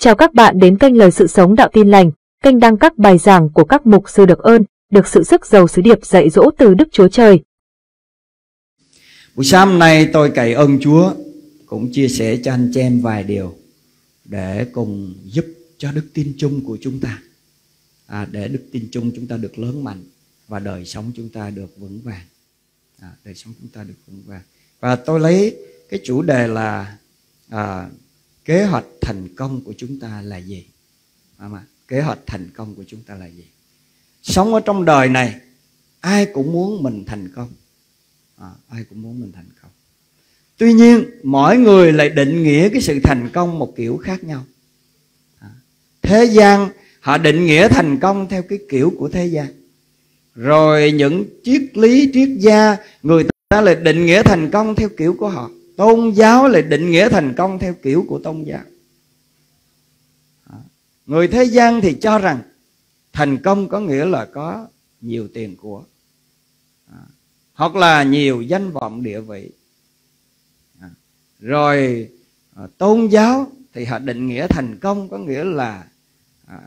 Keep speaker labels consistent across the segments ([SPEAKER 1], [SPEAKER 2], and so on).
[SPEAKER 1] Chào các bạn đến kênh Lời Sự Sống Đạo Tin Lành, kênh đăng các bài giảng của các mục sư được ơn, được sự sức giàu sứ điệp dạy dỗ từ Đức Chúa Trời.
[SPEAKER 2] Buổi sáng nay tôi cậy ơn Chúa cũng chia sẻ cho anh chị em vài điều để cùng giúp cho đức tin chung của chúng ta. À, để đức tin chung chúng ta được lớn mạnh và đời sống chúng ta được vững vàng. À, đời sống chúng ta được vững vàng. Và tôi lấy cái chủ đề là à, kế hoạch thành công của chúng ta là gì? Mà kế hoạch thành công của chúng ta là gì? Sống ở trong đời này ai cũng muốn mình thành công. À, ai cũng muốn mình thành công. Tuy nhiên mỗi người lại định nghĩa cái sự thành công một kiểu khác nhau. À, thế gian họ định nghĩa thành công theo cái kiểu của thế gian. Rồi những triết lý triết gia người ta lại định nghĩa thành công theo kiểu của họ tôn giáo lại định nghĩa thành công theo kiểu của tôn giáo. À, người thế gian thì cho rằng thành công có nghĩa là có nhiều tiền của à, hoặc là nhiều danh vọng địa vị. À, rồi tôn giáo thì họ định nghĩa thành công có nghĩa là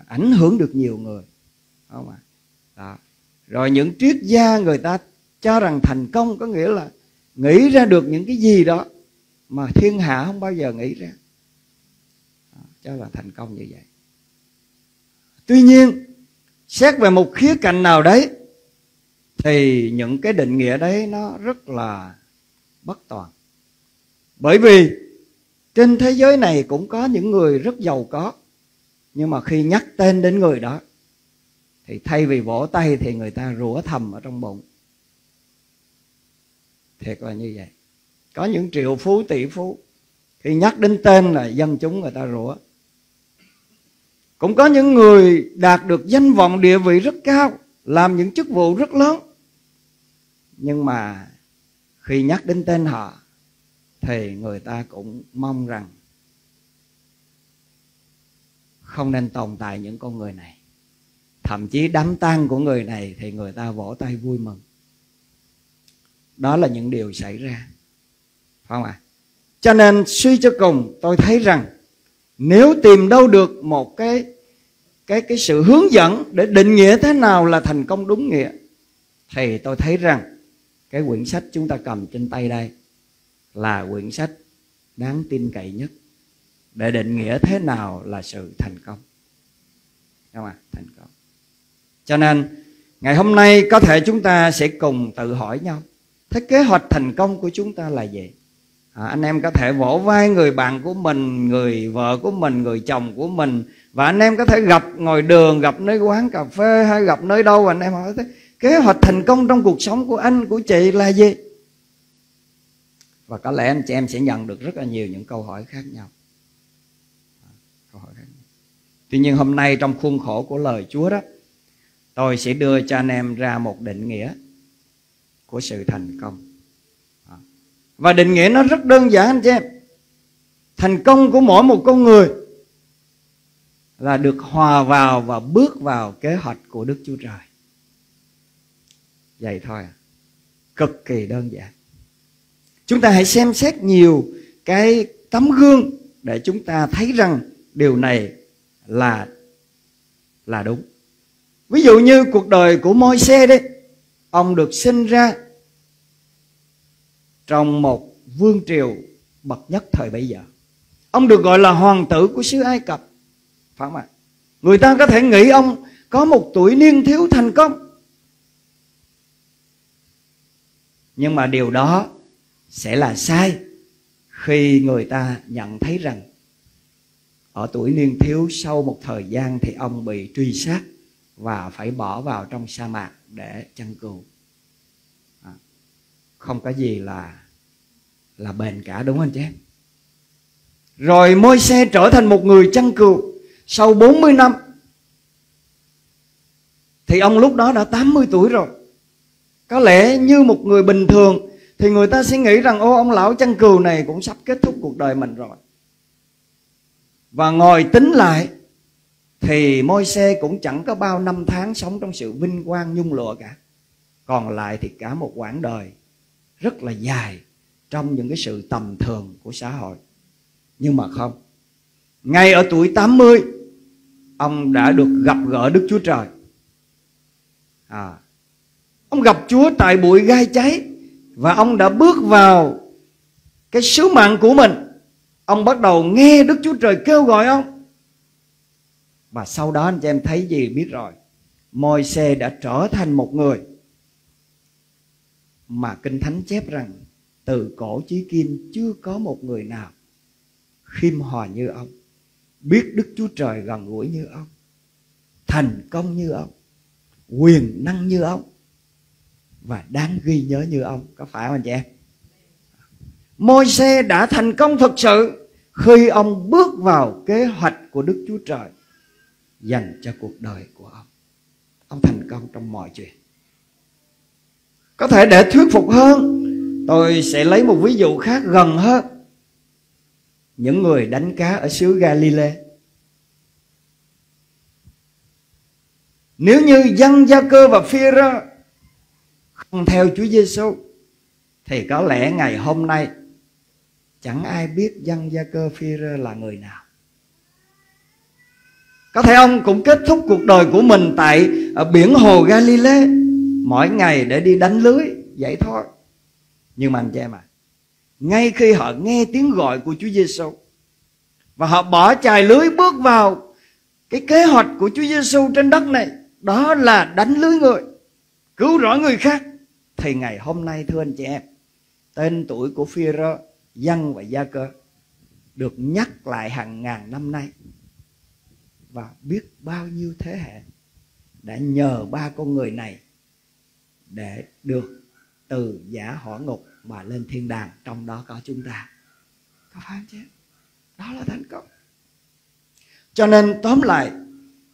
[SPEAKER 2] ảnh hưởng được nhiều người, không ạ? Đó. rồi những triết gia người ta cho rằng thành công có nghĩa là nghĩ ra được những cái gì đó mà thiên hạ không bao giờ nghĩ ra. À, cho là thành công như vậy. Tuy nhiên, xét về một khía cạnh nào đấy, thì những cái định nghĩa đấy nó rất là bất toàn. Bởi vì trên thế giới này cũng có những người rất giàu có, nhưng mà khi nhắc tên đến người đó, thì thay vì vỗ tay thì người ta rủa thầm ở trong bụng. Thiệt là như vậy có những triệu phú, tỷ phú. Khi nhắc đến tên là dân chúng người ta rủa. Cũng có những người đạt được danh vọng địa vị rất cao, làm những chức vụ rất lớn. Nhưng mà khi nhắc đến tên họ, thì người ta cũng mong rằng không nên tồn tại những con người này. Thậm chí đám tang của người này thì người ta vỗ tay vui mừng. Đó là những điều xảy ra phải không ạ? À? cho nên suy cho cùng, tôi thấy rằng nếu tìm đâu được một cái cái cái sự hướng dẫn để định nghĩa thế nào là thành công đúng nghĩa, thì tôi thấy rằng cái quyển sách chúng ta cầm trên tay đây là quyển sách đáng tin cậy nhất để định nghĩa thế nào là sự thành công. Không à thành công. Cho nên, ngày hôm nay có thể chúng ta sẽ cùng tự hỏi nhau, thế kế hoạch thành công của chúng ta là gì? À, anh em có thể vỗ vai người bạn của mình người vợ của mình người chồng của mình. Và anh em có thể gặp ngồi đường gặp nơi quán cà phê hay gặp nơi đâu. Anh em hỏi thế kế hoạch thành công trong cuộc sống của anh của chị là gì? Và có lẽ anh chị em sẽ nhận được rất là nhiều những câu hỏi khác nhau. À, câu hỏi khác nhau. tuy nhiên hôm nay trong khuôn khổ của lời chúa đó tôi sẽ đưa cho anh em ra một định nghĩa của sự thành công và định nghĩa nó rất đơn giản, anh chị em. Thành công của mỗi một con người là được hòa vào và bước vào kế hoạch của đức chúa trời. Vậy thôi à. cực kỳ đơn giản. Chúng ta hãy xem xét nhiều cái tấm gương để chúng ta thấy rằng điều này là là đúng. Ví dụ như cuộc đời của môi xe đấy ông được sinh ra trong một vương triều bậc nhất thời bấy giờ. Ông được gọi là hoàng tử của xứ ai cập. Phải không ạ? Người ta có thể nghĩ ông có một tuổi niên thiếu thành công. Nhưng mà điều đó sẽ là sai khi người ta nhận thấy rằng ở tuổi niên thiếu sau một thời gian thì ông bị truy sát và phải bỏ vào trong sa mạc để chăn cừu à, không có gì là là bền cả, đúng không anh chị? Em rồi môi xe trở thành một người chăn cừu sau 40 năm. Thì ông lúc đó đã 80 tuổi rồi. Có lẽ như một người bình thường, thì người ta sẽ nghĩ rằng, ô, ông lão chăn cừu này cũng sắp kết thúc cuộc đời mình rồi. Và ngồi tính lại, thì môi xe cũng chẳng có bao năm tháng sống trong sự vinh quang nhung lụa cả. Còn lại thì cả một quãng đời rất là dài trong những cái sự tầm thường của xã hội. Nhưng mà không. Ngay ở tuổi 80 ông đã được gặp gỡ Đức Chúa Trời. À, ông gặp Chúa tại bụi gai cháy và ông đã bước vào cái sứ mạng của mình. Ông bắt đầu nghe Đức Chúa Trời kêu gọi ông. Và sau đó anh chị em thấy gì biết rồi. Môi-se đã trở thành một người mà kinh thánh chép rằng từ cổ chí kim chưa có một người nào khiêm hòa như ông. Biết đức chúa trời gần gũi như ông, thành công như ông, quyền năng như ông và đáng ghi nhớ như ông. Có phải không anh chị em? Môi xe đã thành công thực sự khi ông bước vào kế hoạch của đức chúa trời dành cho cuộc đời của ông. Ông thành công trong mọi chuyện. Có thể để thuyết phục hơn tôi sẽ lấy một ví dụ khác gần hơn những người đánh cá ở xứ Galilee. Nếu như dân gia cơ và phi rơ không theo Chúa Giêsu thì có lẽ ngày hôm nay chẳng ai biết dân gia cơ phi rơ là người nào. Có thể ông cũng kết thúc cuộc đời của mình tại, ở biển hồ Galilee, mỗi ngày để đi đánh lưới, vậy thôi nhưng mà anh chị em à ngay khi họ nghe tiếng gọi của Chúa Giêsu và họ bỏ chài lưới bước vào cái kế hoạch của Chúa Giêsu trên đất này, đó là đánh lưới người, cứu rỗi người khác, thì ngày hôm nay, thưa anh chị em, tên tuổi của phi rơ dân và gia cơ được nhắc lại hàng ngàn năm nay và biết bao nhiêu thế hệ đã nhờ ba con người này để được từ giả hỏa ngục mà lên thiên đàng trong đó có chúng ta. Có phải không chứ đó là thành công cho nên tóm lại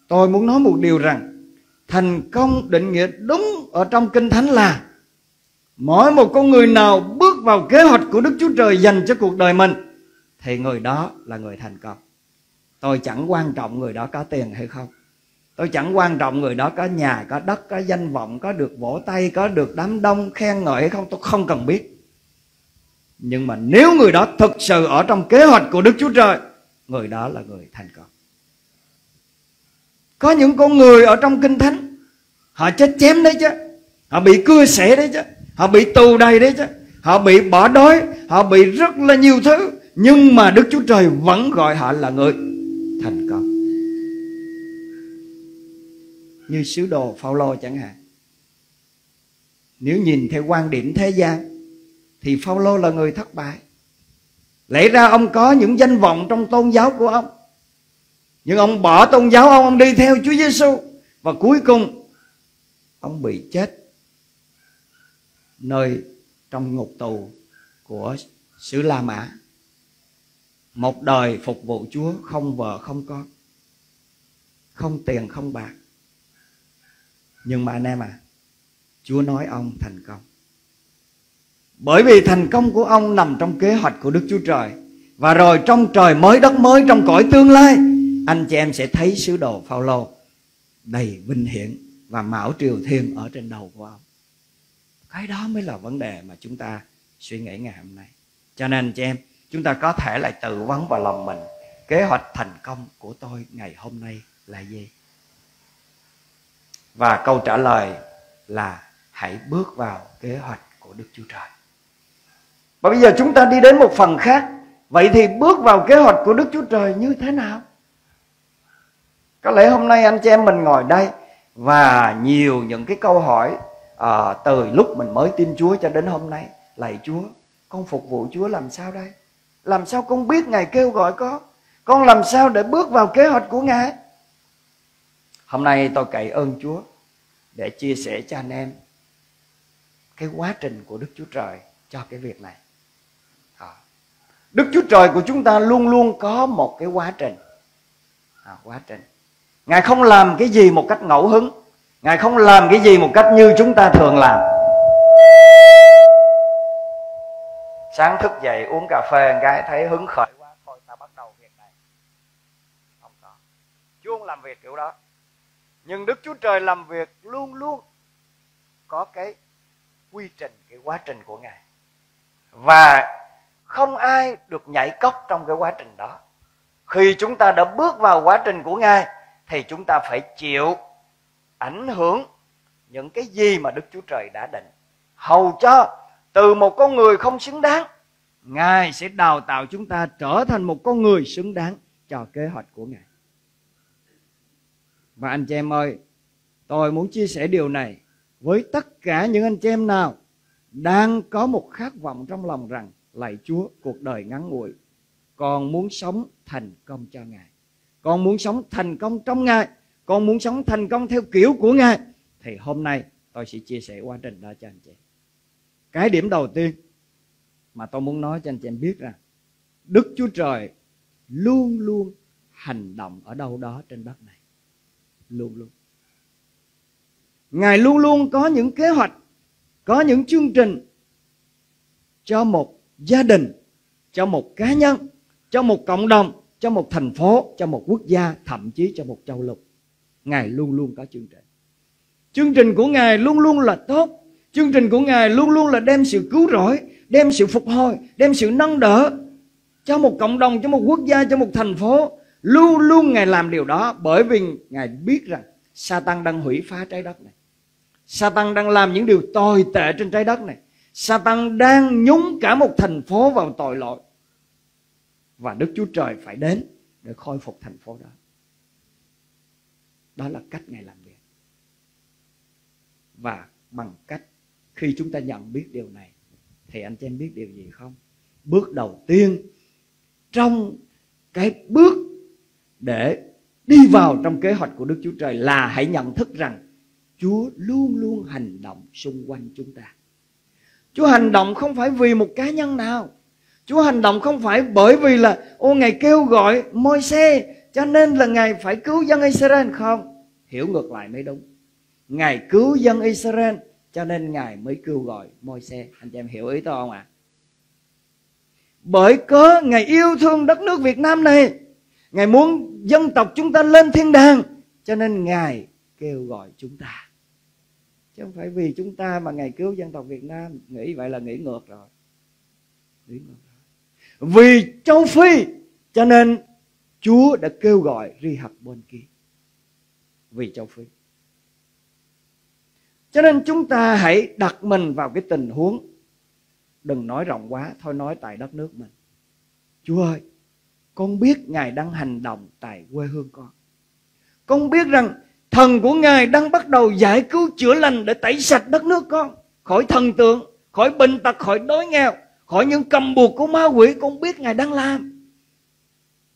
[SPEAKER 2] tôi muốn nói một điều rằng thành công định nghĩa đúng ở trong kinh thánh là mỗi một con người nào bước vào kế hoạch của đức chúa trời dành cho cuộc đời mình thì người đó là người thành công. Tôi chẳng quan trọng người đó có tiền hay không tôi chẳng quan trọng người đó có nhà, có đất, có danh vọng, có được vỗ tay, có được đám đông, khen ngợi hay không, tôi không cần biết. Nhưng mà nếu người đó thực sự ở trong kế hoạch của đức chúa trời, người đó là người thành công. Có những con người ở trong kinh thánh, họ chết chém đấy chứ, họ bị cưa xẻ đấy chứ, họ bị tù đầy đấy chứ, họ bị bỏ đói, họ bị rất là nhiều thứ, nhưng mà đức chúa trời vẫn gọi họ là người thành công như sứ đồ Phaolô chẳng hạn. Nếu nhìn theo quan điểm thế gian, thì Phaolô là người thất bại. Lẽ ra ông có những danh vọng trong tôn giáo của ông. Nhưng ông bỏ tôn giáo ông ông đi theo Chúa Giêsu và cuối cùng, ông bị chết nơi trong ngục tù của xứ La Mã. Một đời phục vụ Chúa không vợ không con, không tiền không bạc nhưng mà anh em à Chúa nói ông thành công. Bởi vì thành công của ông nằm trong kế hoạch của Đức Chúa Trời. Và rồi trong trời mới đất mới, trong cõi tương lai, anh chị em sẽ thấy sứ đồ Phaolô đầy vinh hiển và mão triều thiên ở trên đầu của ông. Cái đó mới là vấn đề mà chúng ta suy nghĩ ngày hôm nay. Cho nên anh chị em, chúng ta có thể lại tự vấn vào lòng mình. Kế hoạch thành công của tôi ngày hôm nay là gì? Và câu trả lời là hãy bước vào kế hoạch của đức chúa trời. Và bây giờ chúng ta đi đến một phần khác. Vậy thì bước vào kế hoạch của đức chúa trời như thế nào? Có lẽ hôm nay anh chị em mình ngồi đây và nhiều những cái câu hỏi à, từ lúc mình mới tin chúa cho đến hôm nay. Lạy chúa con phục vụ chúa làm sao đây? Làm sao con biết ngài kêu gọi con? Con làm sao để bước vào kế hoạch của ngài? Hôm nay tôi cậy ơn chúa để chia sẻ cho anh em cái quá trình của đức chúa trời cho cái việc này. À. đức chúa trời của chúng ta luôn luôn có một cái quá trình. À, quá trình. Ngài không làm cái gì một cách ngẫu hứng. Ngài không làm cái gì một cách như chúng ta thường làm. Sáng thức dậy uống cà phê một cái thấy hứng khởi quá thôi ta bắt đầu việc này. Không có. Chúa không làm việc kiểu đó nhưng đức chúa trời làm việc luôn luôn có cái quy trình, cái quá trình của ngài. Và không ai được nhảy cốc trong cái quá trình đó. Khi chúng ta đã bước vào quá trình của ngài, thì chúng ta phải chịu ảnh hưởng những cái gì mà đức chúa trời đã định. Hầu cho từ một con người không xứng đáng, ngài sẽ đào tạo chúng ta trở thành một con người xứng đáng cho kế hoạch của ngài và anh chị em ơi, tôi muốn chia sẻ điều này với tất cả những anh chị em nào đang có một khát vọng trong lòng rằng lạy Chúa, cuộc đời ngắn ngủi. Con muốn sống thành công cho Ngài. Con muốn sống thành công trong Ngài. Con muốn sống thành công theo kiểu của Ngài. Thì hôm nay tôi sẽ chia sẻ quá trình đó cho anh chị cái điểm đầu tiên mà tôi muốn nói cho anh chị em biết rằng, Đức Chúa Trời luôn luôn hành động ở đâu đó trên đất này luôn luôn. Ngài luôn luôn có những kế hoạch, có những chương trình cho một gia đình, cho một cá nhân, cho một cộng đồng, cho một thành phố, cho một quốc gia, thậm chí cho một châu lục. Ngài luôn luôn có chương trình. Chương trình của ngài luôn luôn là tốt. Chương trình của ngài luôn luôn là đem sự cứu rỗi, đem sự phục hồi, đem sự nâng đỡ cho một cộng đồng, cho một quốc gia, cho một thành phố luôn luôn ngài làm điều đó bởi vì ngài biết rằng Satan đang hủy phá trái đất này Satan đang làm những điều tồi tệ trên trái đất này Satan đang nhúng cả một thành phố vào tội lỗi và Đức Chúa Trời phải đến để khôi phục thành phố đó. Đó là cách Ngài làm việc. Và bằng cách khi chúng ta nhận biết điều này, thì anh chị em biết điều gì không? Bước đầu tiên, trong cái bước để đi vào trong kế hoạch của Đức Chúa Trời là hãy nhận thức rằng Chúa luôn luôn hành động xung quanh chúng ta. Chúa hành động không phải vì một cá nhân nào Chúa hành động không phải bởi vì là, ô, Ngài kêu gọi môi xe cho nên là Ngài phải cứu dân Israel không? Hiểu ngược lại mới đúng. Ngài cứu dân Israel, cho nên Ngài mới kêu gọi môi xe. Anh chị em hiểu ý tôi không ạ? À? Bởi cớ Ngài yêu thương đất nước Việt Nam này. Ngài muốn dân tộc chúng ta lên thiên đàng. Cho nên Ngài kêu gọi chúng ta. Chứ không phải vì chúng ta mà Ngài cứu dân tộc Việt Nam. Nghĩ vậy là nghĩ ngược rồi. Nghĩ ngược vì châu Phi cho nên Chúa đã kêu gọi ri hập bên kia vì châu Phi. Cho nên chúng ta hãy đặt mình vào cái tình huống đừng nói rộng quá, thôi nói tại đất nước mình. Chúa ơi, con biết Ngài đang hành động tại quê hương con. Con biết rằng thần của Ngài đang bắt đầu giải cứu chữa lành để tẩy sạch đất nước con. Khỏi thần tượng, khỏi bệnh tật, khỏi đói nghèo khỏi những cầm buộc của ma quỷ con biết ngài đang làm.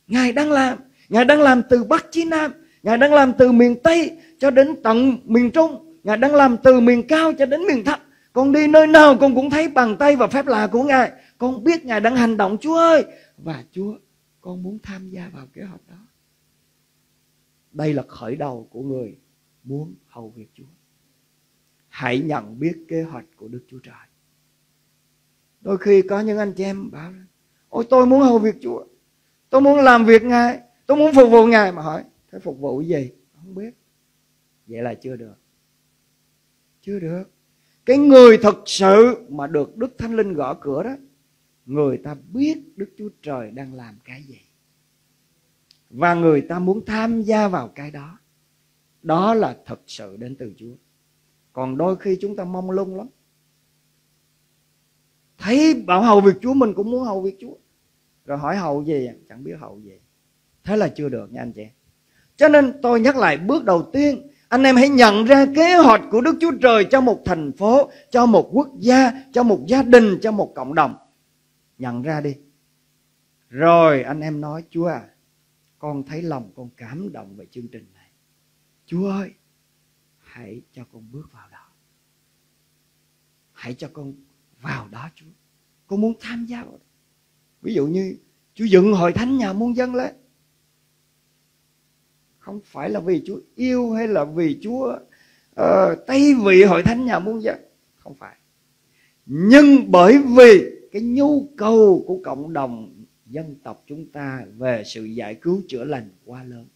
[SPEAKER 2] Ngài đang làm. Ngài đang làm từ bắc chí nam ngài đang làm từ miền tây cho đến tận miền trung ngài đang làm từ miền cao cho đến miền thấp. Con đi nơi nào con cũng thấy bàn tay và phép lạ của ngài. Con biết ngài đang hành động chúa ơi. Và chúa con muốn tham gia vào kế hoạch đó. Đây là khởi đầu của người muốn hầu việc chúa. Hãy nhận biết kế hoạch của đức chúa trời. Đôi khi có những anh chị em bảo ôi, tôi muốn hầu việc chúa. Tôi muốn làm việc ngài. Tôi muốn phục vụ ngài. Mà hỏi, thế phục vụ gì? Không biết. Vậy là chưa được. Chưa được. Cái người thật sự mà được đức thánh linh gõ cửa đó người ta biết đức chúa trời đang làm cái gì. Và người ta muốn tham gia vào cái đó. Đó là thật sự đến từ chúa. Còn đôi khi chúng ta mong lung lắm. Thấy bảo hầu việc Chúa mình cũng muốn hầu việc Chúa. Rồi hỏi hầu gì à? chẳng biết hầu gì. Thế là chưa được nha anh chị. Cho nên tôi nhắc lại bước đầu tiên anh em hãy nhận ra kế hoạch của Đức Chúa Trời cho một thành phố, cho một quốc gia, cho một gia đình, cho một cộng đồng. Nhận ra đi. Rồi anh em nói Chúa à, con thấy lòng con cảm động về chương trình này. Chúa ơi, hãy cho con bước vào đó. Hãy cho con vào đó Chúa. Con muốn tham gia vào đó. Ví dụ như Chúa dựng hội thánh nhà muôn dân lên. Không phải là vì Chúa yêu hay là vì Chúa uh, tây vị hội thánh nhà muôn dân. Không phải. Nhưng bởi vì cái nhu cầu của cộng đồng dân tộc chúng ta về sự giải cứu chữa lành quá lớn.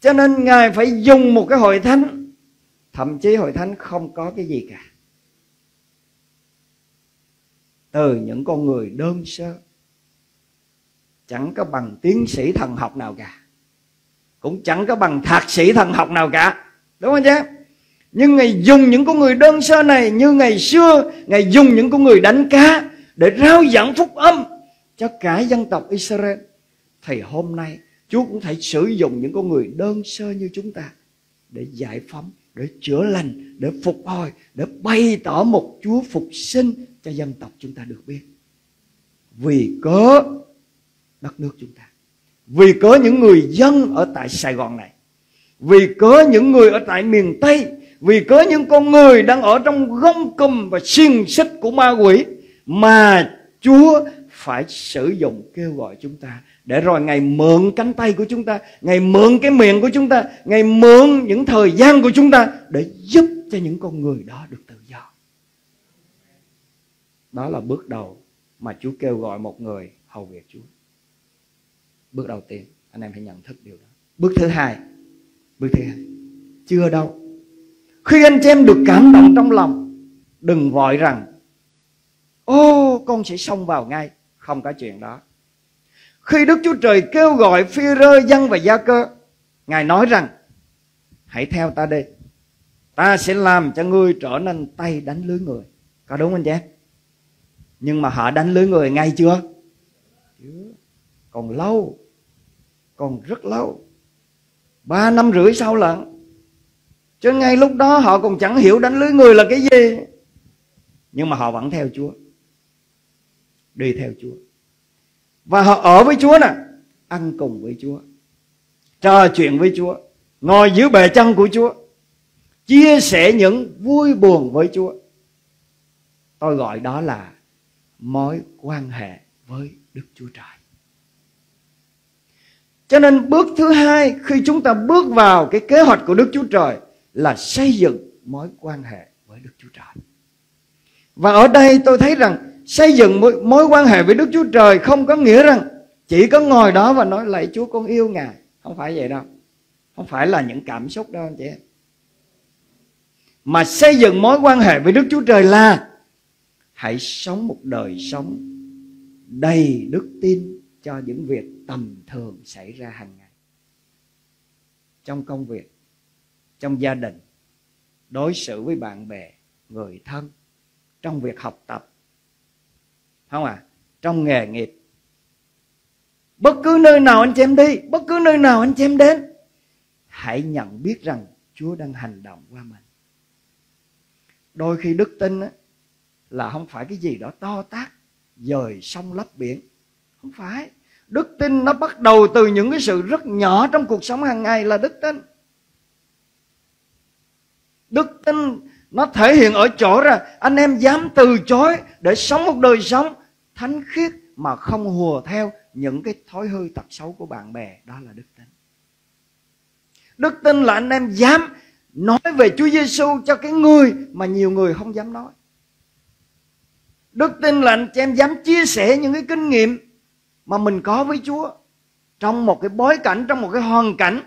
[SPEAKER 2] Cho nên Ngài phải dùng một cái hội thánh, Thậm chí hội thánh không có cái gì cả. Từ những con người đơn sơ, chẳng có bằng tiến sĩ thần học nào cả, cũng chẳng có bằng thạc sĩ thần học nào cả. Đúng không chứ? Nhưng ngài dùng những con người đơn sơ này như ngày xưa ngài dùng những con người đánh cá để rao giảng phúc âm cho cả dân tộc Israel thì hôm nay Chúa cũng thể sử dụng những con người đơn sơ như chúng ta để giải phóng, để chữa lành, để phục hồi, để bày tỏ một Chúa phục sinh cho dân tộc chúng ta được biết. Vì cớ đất nước chúng ta. Vì cớ những người dân ở tại Sài Gòn này. Vì cớ những người ở tại miền Tây. Vì cớ những con người đang ở trong gông cùm và xiên xích của ma quỷ. Mà Chúa phải sử dụng kêu gọi chúng ta để rồi ngày mượn cánh tay của chúng ta ngày mượn cái miệng của chúng ta ngày mượn những thời gian của chúng ta để giúp cho những con người đó được tự do. Đó là bước đầu mà Chúa kêu gọi một người hầu việc Chúa. Bước đầu tiên, anh em phải nhận thức điều đó. Bước thứ hai, bước thứ hai, chưa đâu khi anh chị em được cảm động trong lòng, đừng vội rằng, ô, con sẽ xông vào ngay. Không có chuyện đó. Khi Đức Chúa Trời kêu gọi phi rơ dân và gia cơ, Ngài nói rằng, Hãy theo ta đi. Ta sẽ làm cho ngươi trở nên tay đánh lưới người. Có đúng không chị Nhưng mà họ đánh lưới người ngay chưa? Chưa. Còn lâu. Còn rất lâu. Ba năm rưỡi sau lận. Cho ngay lúc đó họ còn chẳng hiểu đánh lưới người là cái gì. Nhưng mà họ vẫn theo Chúa. Đi theo Chúa. Và họ ở với Chúa nè. Ăn cùng với Chúa. Trò chuyện với Chúa. Ngồi dưới bề chân của Chúa. Chia sẻ những vui buồn với Chúa. Tôi gọi đó là mối quan hệ với Đức Chúa Trời. Cho nên bước thứ hai, khi chúng ta bước vào cái kế hoạch của Đức Chúa Trời là xây dựng mối quan hệ với Đức Chúa Trời. Và ở đây tôi thấy rằng xây dựng mối, mối quan hệ với Đức Chúa Trời không có nghĩa rằng chỉ có ngồi đó và nói lạy Chúa con yêu Ngài. Không phải vậy đâu. Không phải là những cảm xúc đâu anh chị em. Mà xây dựng mối quan hệ với Đức Chúa Trời là hãy sống một đời sống đầy đức tin cho những việc tầm thường xảy ra hàng ngày. Trong công việc, trong gia đình, đối xử với bạn bè, người thân, trong việc học tập, không à trong nghề nghiệp. Bất cứ nơi nào anh chị em đi bất cứ nơi nào anh chị em đến hãy nhận biết rằng chúa đang hành động qua mình. Đôi khi đức tin á, là không phải cái gì đó to tát dời sông lấp biển. Không phải. Đức tin nó bắt đầu từ những cái sự rất nhỏ trong cuộc sống hàng ngày là đức tin đức tin nó thể hiện ở chỗ ra, anh em dám từ chối để sống một đời sống thánh khiết mà không hùa theo những cái thói hư tật xấu của bạn bè, đó là đức tin. Đức tin là anh em dám nói về Chúa Giêsu cho cái người mà nhiều người không dám nói. Đức tin là anh em dám chia sẻ những cái kinh nghiệm mà mình có với Chúa trong một cái bối cảnh, trong một cái hoàn cảnh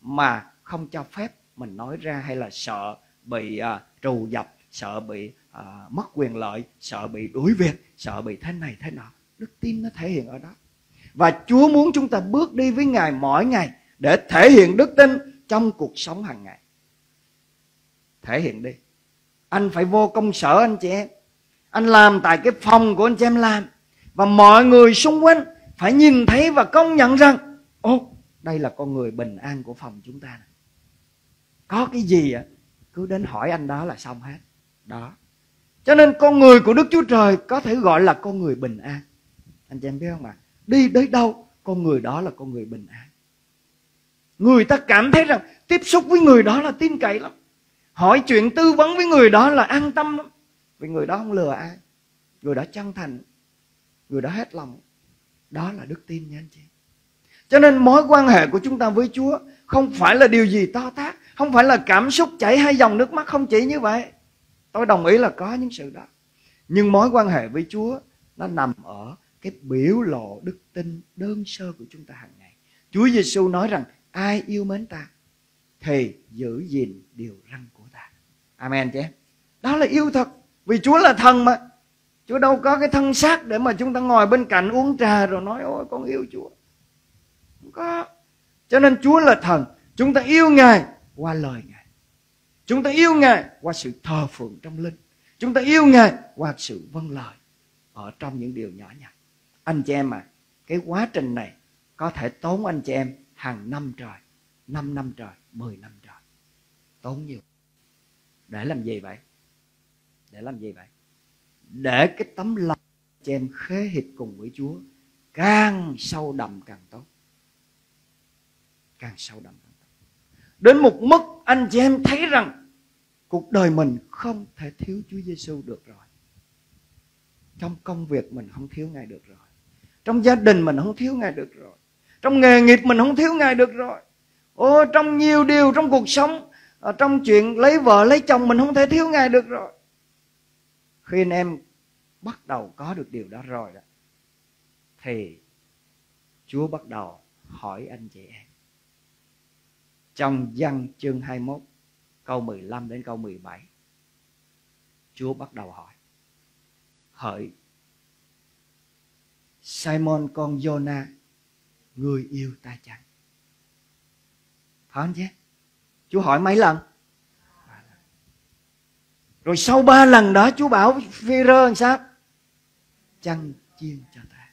[SPEAKER 2] mà không cho phép mình nói ra hay là sợ bị à, trù dập sợ bị à, mất quyền lợi sợ bị đuổi việc sợ bị thế này thế nọ. Đức tin nó thể hiện ở đó. Và chúa muốn chúng ta bước đi với ngài mỗi ngày để thể hiện đức tin trong cuộc sống hàng ngày. Thể hiện đi. Anh phải vô công sở anh chị em. Anh làm tại cái phòng của anh chị em làm. Và mọi người xung quanh phải nhìn thấy và công nhận rằng ô đây là con người bình an của phòng chúng ta có cái gì á cứ đến hỏi anh đó là xong hết đó cho nên con người của Đức Chúa Trời có thể gọi là con người bình an. Anh chị em biết không ạ? Đi đến đâu, con người đó là con người bình an. Người ta cảm thấy rằng tiếp xúc với người đó là tin cậy lắm. Hỏi chuyện tư vấn với người đó là an tâm lắm. Vì người đó không lừa ai. Người đó chân thành. Người đó hết lòng. Đó là đức tin nha anh chị. Cho nên mối quan hệ của chúng ta với Chúa không phải là điều gì to tát. Không phải là cảm xúc chảy hai dòng nước mắt, không chỉ như vậy. Tôi đồng ý là có những sự đó. Nhưng mối quan hệ với Chúa, nó nằm ở cái biểu lộ đức tin đơn sơ của chúng ta hàng ngày. Chúa Giêsu nói rằng, ai yêu mến ta, thì giữ gìn điều răn của ta. Amen chứ. Đó là yêu thật. Vì Chúa là thần mà. Chúa đâu có cái thân xác để mà chúng ta ngồi bên cạnh uống trà rồi nói, ôi, con yêu Chúa. không có cho nên chúa là thần, chúng ta yêu ngài qua lời ngài. Chúng ta yêu ngài qua sự thờ phượng trong linh. Chúng ta yêu ngài qua sự vâng lời ở trong những điều nhỏ nhặt. Anh chị em à cái quá trình này có thể tốn anh chị em hàng năm trời 5 năm trời 10 năm trời. Tốn nhiều. Để làm gì vậy? Để làm gì vậy? Để cái tấm lòng chị em khế hiệp cùng với Chúa càng sâu đậm càng tốt. Càng sâu đậm đến một mức anh chị em thấy rằng cuộc đời mình không thể thiếu Chúa Giêsu được rồi. Trong công việc mình không thiếu ngài được rồi. Trong gia đình mình không thiếu ngài được rồi. Trong nghề nghiệp mình không thiếu ngài được rồi. Ô, trong nhiều điều trong cuộc sống ờ, trong chuyện lấy vợ, lấy chồng mình không thể thiếu ngài được rồi. Khi anh em bắt đầu có được điều đó rồi đó, thì Chúa bắt đầu hỏi anh chị em trong văn chương 21 câu 15 đến câu 17 Chúa bắt đầu hỏi. Hỡi Simon con Jonah, người yêu ta chăng? Phải không chứ Chúa hỏi mấy lần? Rồi sau ba lần đó Chúa bảo phi rơ làm sao? Chăn chiên cho ta.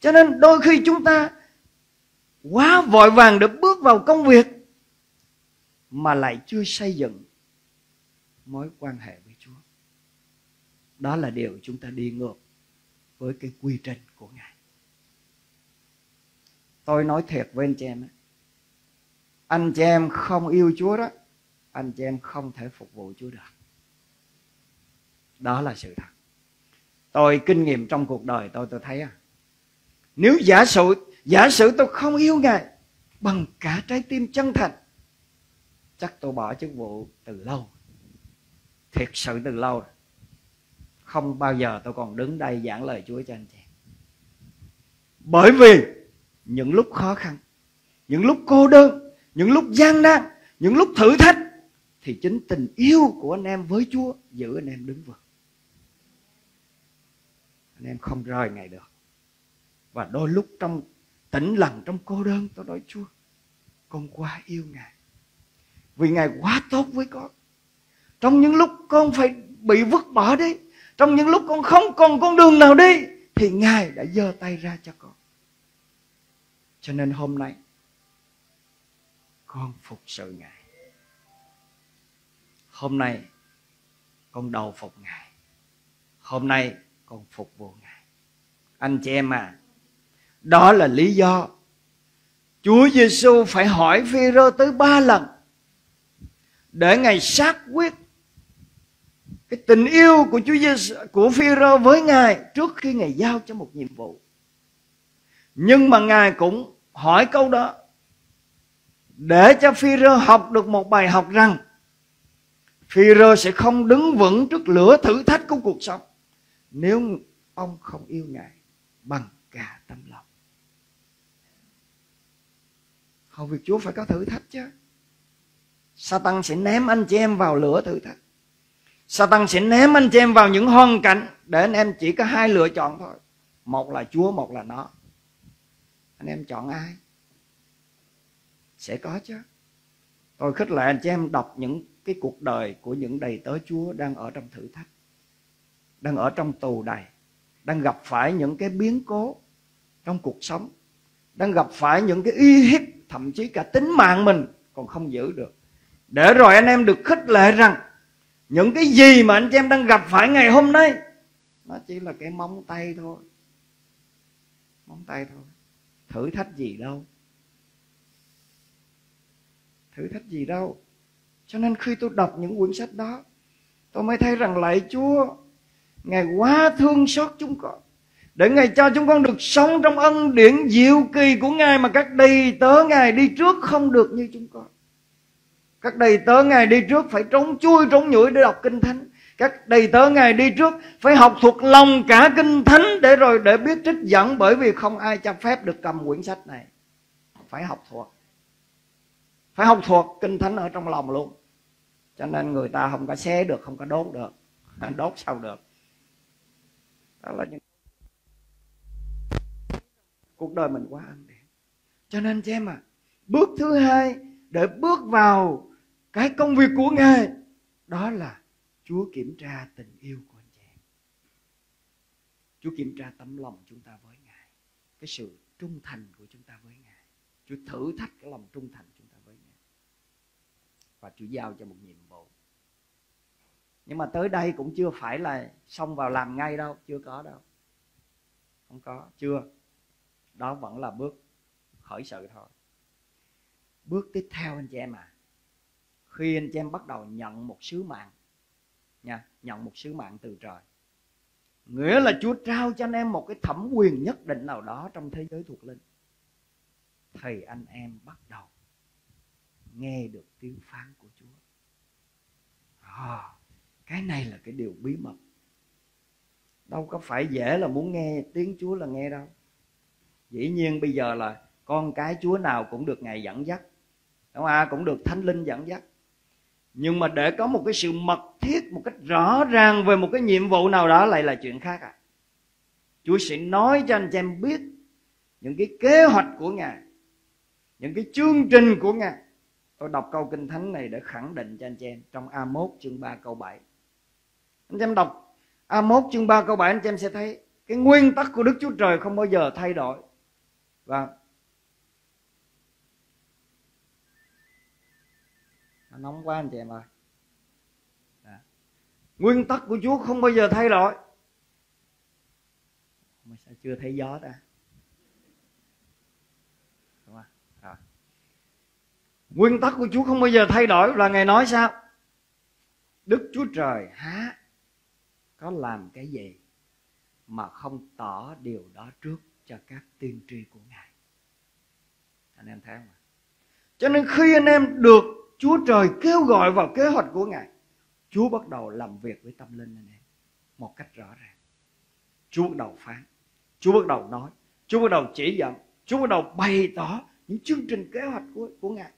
[SPEAKER 2] Cho nên đôi khi chúng ta quá vội vàng để bước vào công việc mà lại chưa xây dựng mối quan hệ với Chúa. Đó là điều chúng ta đi ngược với cái quy trình của Ngài. Tôi nói thiệt với anh chị em, anh chị em không yêu Chúa đó, anh chị em không thể phục vụ Chúa được. Đó là sự thật. Tôi kinh nghiệm trong cuộc đời tôi tôi thấy à, nếu giả sử giả sử tôi không yêu Ngài bằng cả trái tim chân thành, chắc tôi bỏ chức vụ từ lâu. Thiệt sự từ lâu không bao giờ tôi còn đứng đây giảng lời Chúa cho anh chị. Bởi vì những lúc khó khăn, những lúc cô đơn, những lúc gian nan, những lúc thử thách, thì chính tình yêu của anh em với Chúa giữ anh em đứng vững. Anh em không rời ngày được. Và đôi lúc trong tĩnh lặng trong cô đơn, tôi nói, Chúa, con quá yêu Ngài. Vì Ngài quá tốt với con. Trong những lúc con phải bị vứt bỏ đi, trong những lúc con không còn con đường nào đi, thì Ngài đã giơ tay ra cho con. Cho nên hôm nay, con phục sự Ngài. Hôm nay, con đầu phục Ngài. Hôm nay, con phục vụ Ngài. Anh chị em à đó là lý do Chúa Giêsu phải hỏi Phi-rơ tới ba lần để ngài xác quyết cái tình yêu của Chúa Giêsu của Phi-rơ với ngài trước khi ngài giao cho một nhiệm vụ. Nhưng mà ngài cũng hỏi câu đó để cho Phi-rơ học được một bài học rằng Phi-rơ sẽ không đứng vững trước lửa thử thách của cuộc sống nếu ông không yêu ngài bằng cả tâm lòng. Hầu việc Chúa phải có thử thách chứ. Satan sẽ ném anh chị em vào lửa thử thách. Satan sẽ ném anh chị em vào những hoàn cảnh để anh em chỉ có hai lựa chọn thôi. Một là Chúa, một là nó. Anh em chọn ai? Sẽ có chứ. Tôi khích lệ anh chị em đọc những cái cuộc đời của những đầy tớ Chúa đang ở trong thử thách. Đang ở trong tù đầy. Đang gặp phải những cái biến cố trong cuộc sống. Đang gặp phải những cái uy hiếp thậm chí cả tính mạng mình còn không giữ được. Để rồi anh em được khích lệ rằng, những cái gì mà anh chị em đang gặp phải ngày hôm nay, nó chỉ là cái móng tay thôi. Móng tay thôi. Thử thách gì đâu. Thử thách gì đâu. Cho nên khi tôi đọc những quyển sách đó, tôi mới thấy rằng lạy chúa, ngài quá thương xót chúng con để ngài cho chúng con được sống trong ân điển diệu kỳ của ngài mà các đầy tớ ngài đi trước không được như chúng con. Các đầy tớ ngài đi trước phải trốn chui trốn nhủi để đọc kinh thánh. Các đầy tớ ngài đi trước phải học thuộc lòng cả kinh thánh để rồi để biết trích dẫn, bởi vì không ai cho phép được cầm quyển sách này. Phải học thuộc. Phải học thuộc kinh thánh ở trong lòng luôn. Cho nên người ta không có xé được, không có đốt được. Đốt sao được. Đó là những cuộc đời mình quá ân điển cho nên chị em à bước thứ hai để bước vào cái công việc của ngài, đó là chúa kiểm tra tình yêu của anh chị em. Chúa kiểm tra tấm lòng chúng ta với ngài, cái sự trung thành của chúng ta với ngài. Chúa thử thách cái lòng trung thành chúng ta với ngài. Và chúa giao cho một nhiệm vụ. Nhưng mà tới đây cũng chưa phải là xong vào làm ngay đâu, chưa có đâu. Không có, chưa đó vẫn là bước khởi sự thôi. Bước tiếp theo anh chị em à khi anh chị em bắt đầu nhận một sứ mạng nha nhận một sứ mạng từ trời nghĩa là chúa trao cho anh em một cái thẩm quyền nhất định nào đó trong thế giới thuộc linh thì anh em bắt đầu nghe được tiếng phán của chúa. À, cái này là cái điều bí mật. Đâu có phải dễ là muốn nghe tiếng chúa là nghe đâu dĩ nhiên bây giờ là con cái chúa nào cũng được ngài dẫn dắt. Đúng không à? cũng được thánh linh dẫn dắt. Nhưng mà để có một cái sự mật thiết, một cách rõ ràng về một cái nhiệm vụ nào đó lại là chuyện khác à. Chúa sẽ nói cho anh chị em biết những cái kế hoạch của ngài, những cái chương trình của ngài. Tôi đọc câu kinh thánh này để khẳng định cho anh chị em trong A1 chương 3 câu 7 anh chị em đọc A1 chương 3 câu 7 anh chị em sẽ thấy cái nguyên tắc của Đức Chúa Trời không bao giờ thay đổi và nó nóng quá anh chị em ơi. Đã. nguyên tắc của Chúa không bao giờ thay đổi. Mà sao chưa thấy gió ta? Đúng không? Nguyên tắc của Chúa không bao giờ thay đổi là ngài nói sao? Đức Chúa Trời há có làm cái gì mà không tỏ điều đó trước? Cho các tiên tri của ngài. Anh em thấy không cho nên khi anh em được Chúa Trời kêu gọi vào kế hoạch của Ngài Chúa bắt đầu làm việc với tâm linh anh em Một cách rõ ràng. Chúa bắt đầu phán Chúa bắt đầu nói Chúa bắt đầu chỉ dẫn Chúa bắt đầu bày tỏ những chương trình kế hoạch của, của Ngài.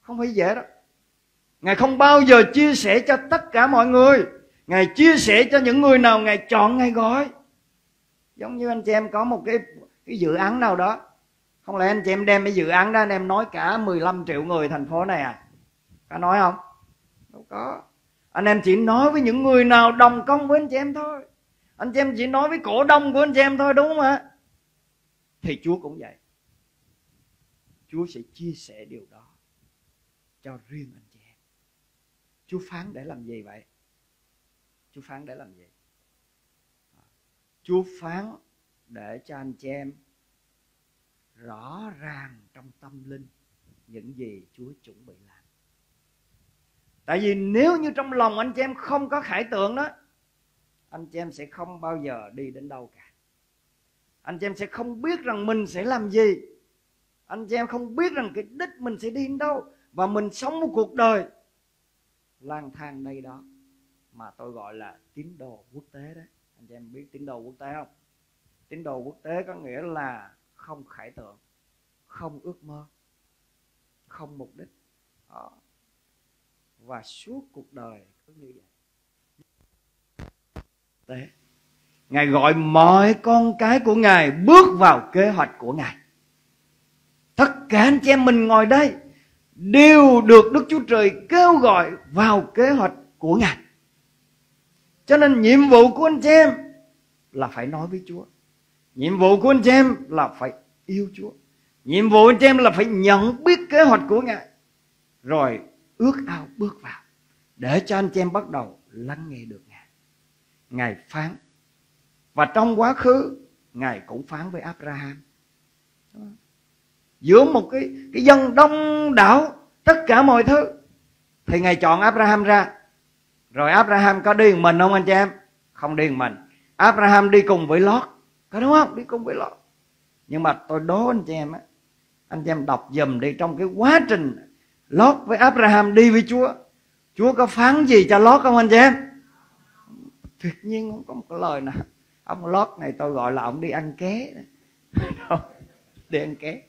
[SPEAKER 2] Không phải dễ đâu. Ngài không bao giờ chia sẻ cho tất cả mọi người. Ngài chia sẻ cho những người nào Ngài chọn Ngài gói. Giống như anh chị em có một cái, cái dự án nào đó. Không lẽ anh chị em đem cái dự án đó anh em nói cả 15 triệu người thành phố này à? Có nói không? Đâu có. Anh em chỉ nói với những người nào đồng công với anh chị em thôi. Anh chị em chỉ nói với cổ đông của anh chị em thôi đúng không ạ? Thì chúa cũng vậy. Chúa sẽ chia sẻ điều đó cho riêng anh chị em. Chúa phán để làm gì vậy? Chúa phán để làm gì? Chúa phán để cho anh chị em rõ ràng trong tâm linh những gì Chúa chuẩn bị làm. Tại vì nếu như trong lòng anh chị em không có khải tượng đó, anh chị em sẽ không bao giờ đi đến đâu cả. Anh chị em sẽ không biết rằng mình sẽ làm gì. Anh chị em không biết rằng cái đích mình sẽ đi đến đâu và mình sống một cuộc đời lang thang đây đó mà tôi gọi là tín đồ quốc tế đấy. Anh chị em biết tín đồ quốc tế không? Tín đồ quốc tế có nghĩa là không khải tượng, không ước mơ, không mục đích đó. và suốt cuộc đời cứ như vậy Đấy. ngài gọi mọi con cái của ngài bước vào kế hoạch của ngài tất cả anh chị em mình ngồi đây đều được đức chúa trời kêu gọi vào kế hoạch của ngài cho nên nhiệm vụ của anh chị em là phải nói với chúa. Nhiệm vụ của anh chị em là phải yêu Chúa. Nhiệm vụ anh chị em là phải nhận biết kế hoạch của Ngài. Rồi ước ao bước vào để cho anh chị em bắt đầu lắng nghe được Ngài. Ngài phán. Và trong quá khứ, Ngài cũng phán với Abraham. Giữa một cái cái dân đông đảo, tất cả mọi thứ, thì ngài chọn Abraham ra rồi Abraham có đi một mình không anh chị em? Không đi một mình. Abraham đi cùng với Lót. Có đúng không? Đi cùng với Lót. Nhưng mà tôi đố anh chị em á, anh chị em đọc dùm đi trong cái quá trình Lót với Abraham đi với Chúa. Chúa có phán gì cho Lót không anh chị em? Tuyệt nhiên không có một cái lời nào. Ông Lót này tôi gọi là ông đi ăn ké. Đi ăn ké.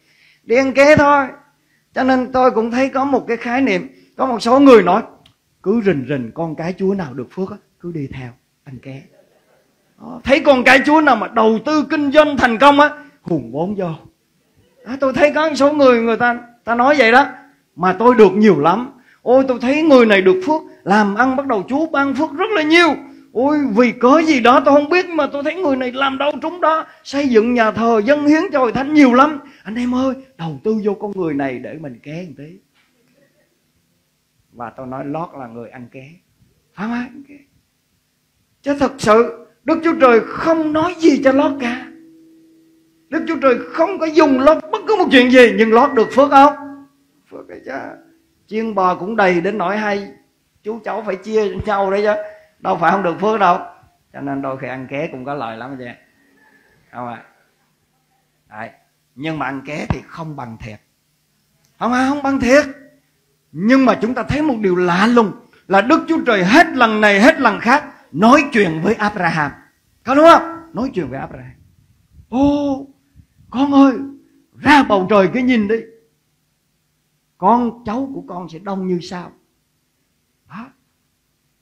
[SPEAKER 2] Đi ăn ké thôi. Cho nên tôi cũng thấy có một cái khái niệm, có một số người nói cứ rình rình con cái chúa nào được phước á cứ đi theo ăn ké. Thấy con cái chúa nào mà đầu tư kinh doanh thành công á hùng vốn vô. À, tôi thấy có một số người người ta ta nói vậy đó mà tôi được nhiều lắm. Ôi tôi thấy người này được phước làm ăn bắt đầu chúa ban phước rất là nhiều. Ôi vì cớ gì đó tôi không biết mà tôi thấy người này làm đâu trúng đó xây dựng nhà thờ dân hiến cho hội thánh nhiều lắm. Anh em ơi đầu tư vô con người này để mình ké một tí và tôi nói lót là người ăn ké. Phải không ăn ké. Chứ thật sự, đức chúa trời không nói gì cho lót cả. Đức chúa trời không có dùng lót bất cứ một chuyện gì, nhưng lót được phước không? Phước cái chứ. Chiên bò cũng đầy đến nỗi hay. Chú cháu phải chia nhau đấy chứ. Đâu phải không được phước đâu. Cho nên đôi khi ăn ké cũng có lợi lắm chứ. Không ạ. À? đấy. Nhưng mà ăn ké thì không bằng thiệt. Không à không bằng thiệt nhưng mà chúng ta thấy một điều lạ lùng là Đức Chúa Trời hết lần này hết lần khác nói chuyện với Abraham. Có đúng không? Nói chuyện với Abraham. Ô, con ơi, ra bầu trời cái nhìn đi. Con cháu của con sẽ đông như sao? Đó.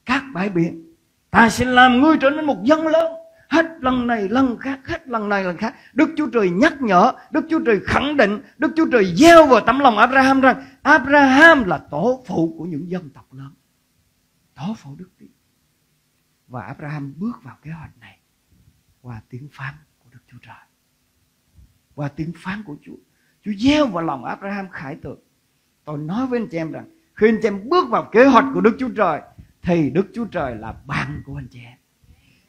[SPEAKER 2] Các bãi biển. Ta sẽ làm ngươi trở nên một dân lớn hết lần này lần khác, hết lần này lần khác. Đức chúa trời nhắc nhở, đức chúa trời khẳng định, đức chúa trời gieo vào tấm lòng abraham rằng, abraham là tổ phụ của những dân tộc lớn. Tổ phụ đức tin. Và abraham bước vào kế hoạch này qua tiếng phán của đức chúa trời. Qua tiếng phán của chúa. Chúa gieo vào lòng abraham khải tượng. Tôi nói với anh chị em rằng, khi anh chị em bước vào kế hoạch của đức chúa trời, thì đức chúa trời là bạn của anh chị em.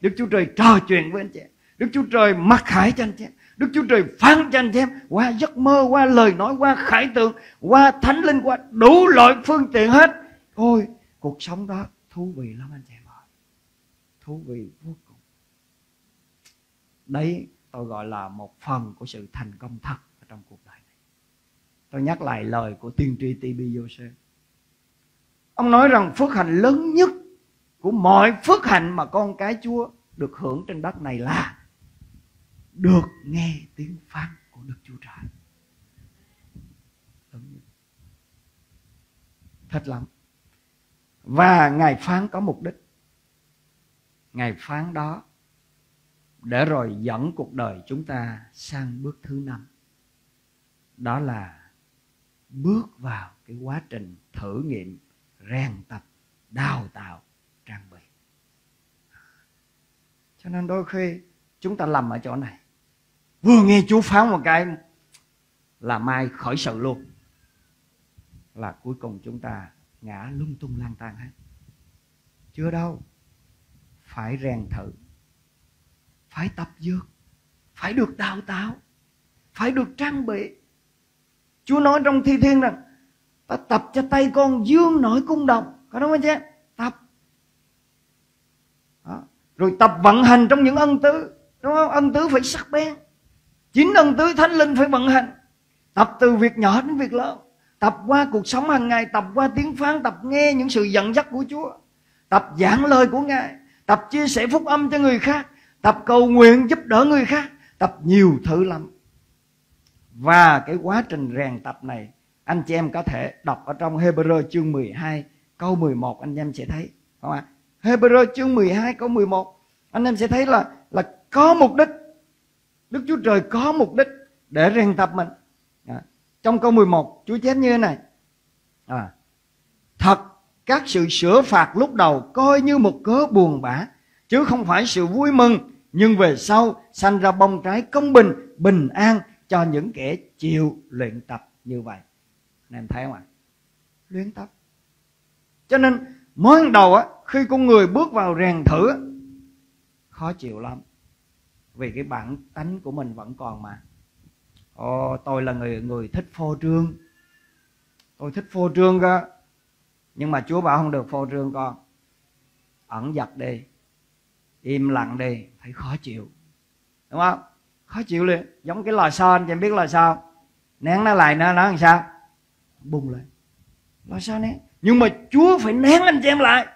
[SPEAKER 2] Đức Chúa Trời trò chuyện với anh chị Đức Chúa Trời mặc khải cho anh chị Đức Chúa Trời phán cho anh chị em qua giấc mơ, qua lời nói, qua khải tượng, qua thánh linh, qua đủ loại phương tiện hết. Ôi, cuộc sống đó thú vị lắm anh chị em ơi. Thú vị vô cùng. Đấy tôi gọi là một phần của sự thành công thật ở trong cuộc đời này. Tôi nhắc lại lời của tiên tri T.B. Joseph. Ông nói rằng phước hạnh lớn nhất của mọi phước hạnh mà con cái Chúa được hưởng trên đất này là được nghe tiếng phán của Đức Chúa Trời. Thật lắm. Và Ngài phán có mục đích. Ngài phán đó để rồi dẫn cuộc đời chúng ta sang bước thứ năm. Đó là bước vào cái quá trình thử nghiệm, rèn tập, đào tạo trang bị cho nên đôi khi chúng ta lầm ở chỗ này. Vừa nghe chú phán một cái là mai khởi sự luôn. Là cuối cùng chúng ta ngã lung tung lang tan hết. Chưa đâu. Phải rèn thử. Phải tập dược. Phải được đào tạo. Phải được trang bị. Chúa nói trong thi thiên rằng, ta tập cho tay con, dương nổi cung đồng. Có đúng không chứ tập đó rồi tập vận hành trong những ân tứ, đúng không? Ân tứ phải sắc bén. Chính ân tứ thánh linh phải vận hành. Tập từ việc nhỏ đến việc lớn. Tập qua cuộc sống hàng ngày, tập qua tiếng phán, tập nghe những sự dẫn dắt của chúa. Tập giảng lời của ngài. Tập chia sẻ phúc âm cho người khác. Tập cầu nguyện giúp đỡ người khác. Tập nhiều thứ lắm. Và cái quá trình rèn tập này, anh chị em có thể đọc ở trong Hebrew chương 12 câu 11 anh em sẽ thấy. Không ạ? Hebrew chương 12 câu 11 anh em sẽ thấy là là có mục đích. Đức Chúa Trời có mục đích để rèn tập mình. À, trong câu 11 Chúa chép như thế này. À, thật các sự sửa phạt lúc đầu coi như một cớ buồn bã chứ không phải sự vui mừng nhưng về sau sanh ra bông trái công bình bình an cho những kẻ chịu luyện tập như vậy. Anh em thấy không ạ? Luyện tập. Cho nên mới đầu á, khi con người bước vào rèn thử khó chịu lắm. Vì cái bản tánh của mình vẫn còn mà. Ồ, tôi là người người thích phô trương. Tôi thích phô trương cơ. Nhưng mà chúa bảo không được phô trương, con. Ẩn giật đi. Im lặng đi. Thấy khó chịu. Đúng không? Khó chịu liền. Giống cái lò xo, anh chị biết lò xo nén nó lại, nó nó làm sao? Bùng lên. Lò xo nén nhưng mà chúa phải nén anh chị em lại.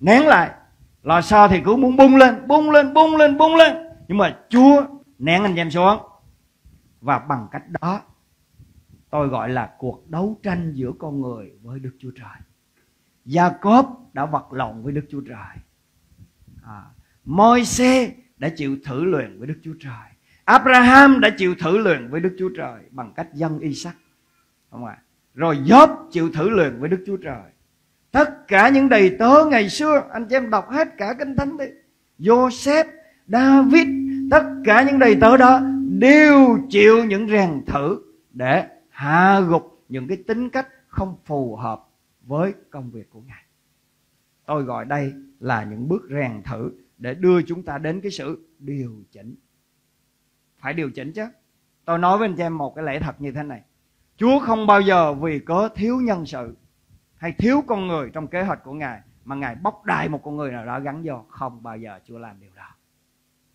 [SPEAKER 2] Nén lại lò xo thì cứ muốn bung lên bung lên bung lên bung lên. Nhưng mà chúa nén anh chị em xuống. Và bằng cách đó tôi gọi là cuộc đấu tranh giữa con người với đức chúa trời. Gia cốp đã vật lộn với đức chúa trời. À, môi xe đã chịu thử luyện với đức chúa trời. Abraham đã chịu thử luyện với Đức Chúa Trời bằng cách dâng Isaac không ạ? Rồi Job chịu thử luyện với Đức Chúa Trời. Tất cả những đầy tớ ngày xưa, anh chị em đọc hết cả kinh thánh đi. Joseph David, tất cả những đầy tớ đó đều chịu những rèn thử để hạ gục những cái tính cách không phù hợp với công việc của ngài. Tôi gọi đây là những bước rèn thử để đưa chúng ta đến cái sự điều chỉnh. Phải điều chỉnh chứ. Tôi nói với anh chị em một cái lẽ thật như thế này chúa không bao giờ vì cớ thiếu nhân sự hay thiếu con người trong kế hoạch của ngài mà ngài bóc đại một con người nào đó gắn vô không bao giờ chúa làm điều đó.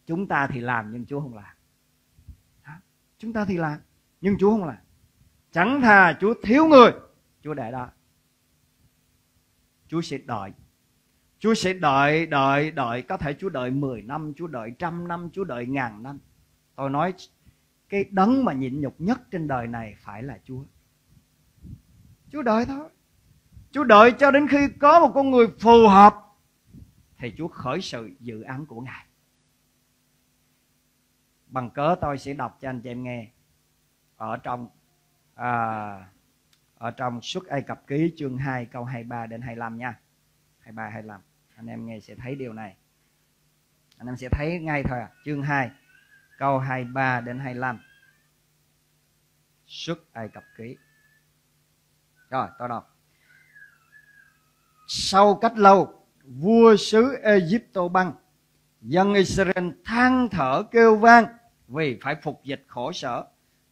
[SPEAKER 2] Chúng ta thì làm nhưng chúa không làm. Chúng ta thì làm nhưng chúa không làm. Chẳng thà chúa thiếu người chúa để đó. Chúa sẽ đợi. Chúa sẽ đợi, đợi, đợi, có thể Chúa đợi 10 năm, Chúa đợi trăm năm, Chúa đợi ngàn năm. Tôi nói cái đấng mà nhịn nhục nhất trên đời này phải là Chúa. Chúa đợi thôi. Chúa đợi cho đến khi có một con người phù hợp thì Chúa khởi sự dự án của Ngài. Bằng cớ tôi sẽ đọc cho anh chị em nghe ở trong à, ở trong suốt Ai Cập ký chương 2 câu 23 đến 25 nha. 23 25 anh em nghe sẽ thấy điều này anh em sẽ thấy ngay thôi à chương 2 câu 23 đến 25 xuất Ai Cập ký. Rồi tôi đọc. Sau cách lâu vua xứ Egypto băng. Dân Israel than thở kêu vang vì phải phục dịch khổ sở.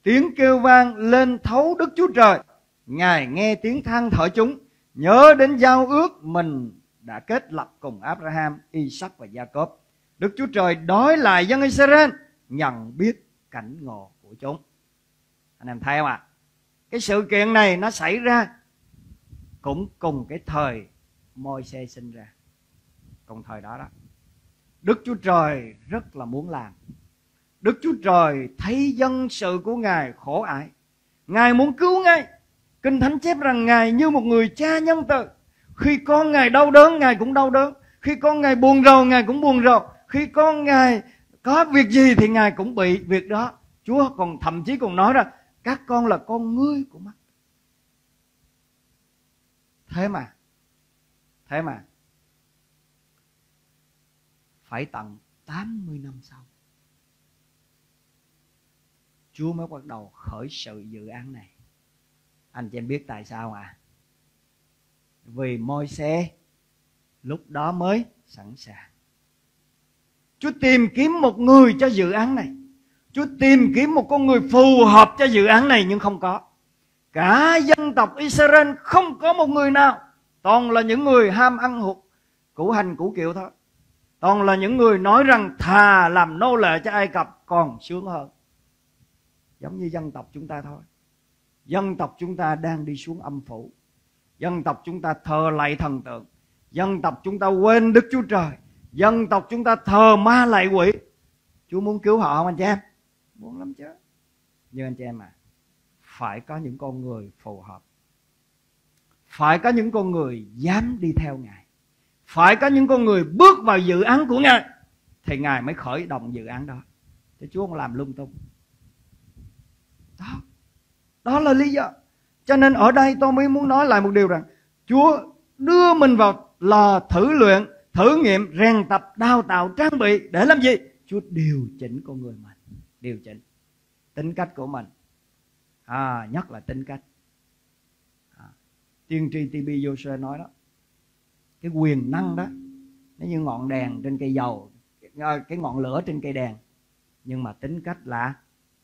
[SPEAKER 2] Tiếng kêu vang lên thấu Đức Chúa Trời. Ngài nghe tiếng than thở chúng nhớ đến giao ước mình đã kết lập cùng Abraham, Isaac và Jacob. Đức Chúa Trời đói lại dân Israel nhận biết cảnh ngộ của chúng. Anh em thấy không ạ? À? Cái sự kiện này nó xảy ra cũng cùng cái thời môi xe sinh ra. Cùng thời đó đó. Đức Chúa Trời rất là muốn làm. Đức Chúa Trời thấy dân sự của Ngài khổ ải. Ngài muốn cứu ngay Kinh Thánh chép rằng Ngài như một người cha nhân từ khi con ngài đau đớn, ngài cũng đau đớn khi con ngài buồn rầu, ngài cũng buồn rầu khi con ngài có việc gì thì ngài cũng bị việc đó. Chúa còn thậm chí còn nói ra các con là con ngươi của mắt. Thế mà thế mà, phải tận 80 năm sau, Chúa mới bắt đầu khởi sự dự án này. Anh chị em biết tại sao à vì môi xe lúc đó mới sẵn sàng. Chúa tìm kiếm một người cho dự án này. Chúa tìm kiếm một con người phù hợp cho dự án này nhưng không có. Cả dân tộc Israel không có một người nào. Toàn là những người ham ăn hụt, Củ hành củ kiệu thôi. Toàn là những người nói rằng thà làm nô lệ cho Ai Cập còn sướng hơn. Giống như dân tộc chúng ta thôi. Dân tộc chúng ta đang đi xuống âm phủ. Dân tộc chúng ta thờ lạy thần tượng. Dân tộc chúng ta quên đức chúa trời dân tộc chúng ta thờ ma lạy quỷ. Chúa muốn cứu họ không anh chị em? Muốn lắm chứ. Nhưng anh chị em à phải có những con người phù hợp. Phải có những con người dám đi theo ngài. Phải có những con người bước vào dự án của ngài thì ngài mới khởi động dự án đó. Chứ chúa không làm lung tung. Đó. Đó là lý do. Cho nên ở đây tôi mới muốn nói lại một điều rằng Chúa đưa mình vào lò thử luyện, thử nghiệm, rèn tập, đào tạo, trang bị để làm gì? Chúa điều chỉnh con người mình, điều chỉnh tính cách của mình. À, nhất là tính cách. À, tiên tri TB Joshua nói đó, cái quyền năng đó, nó như ngọn đèn trên cây dầu, à, cái ngọn lửa trên cây đèn, nhưng mà tính cách là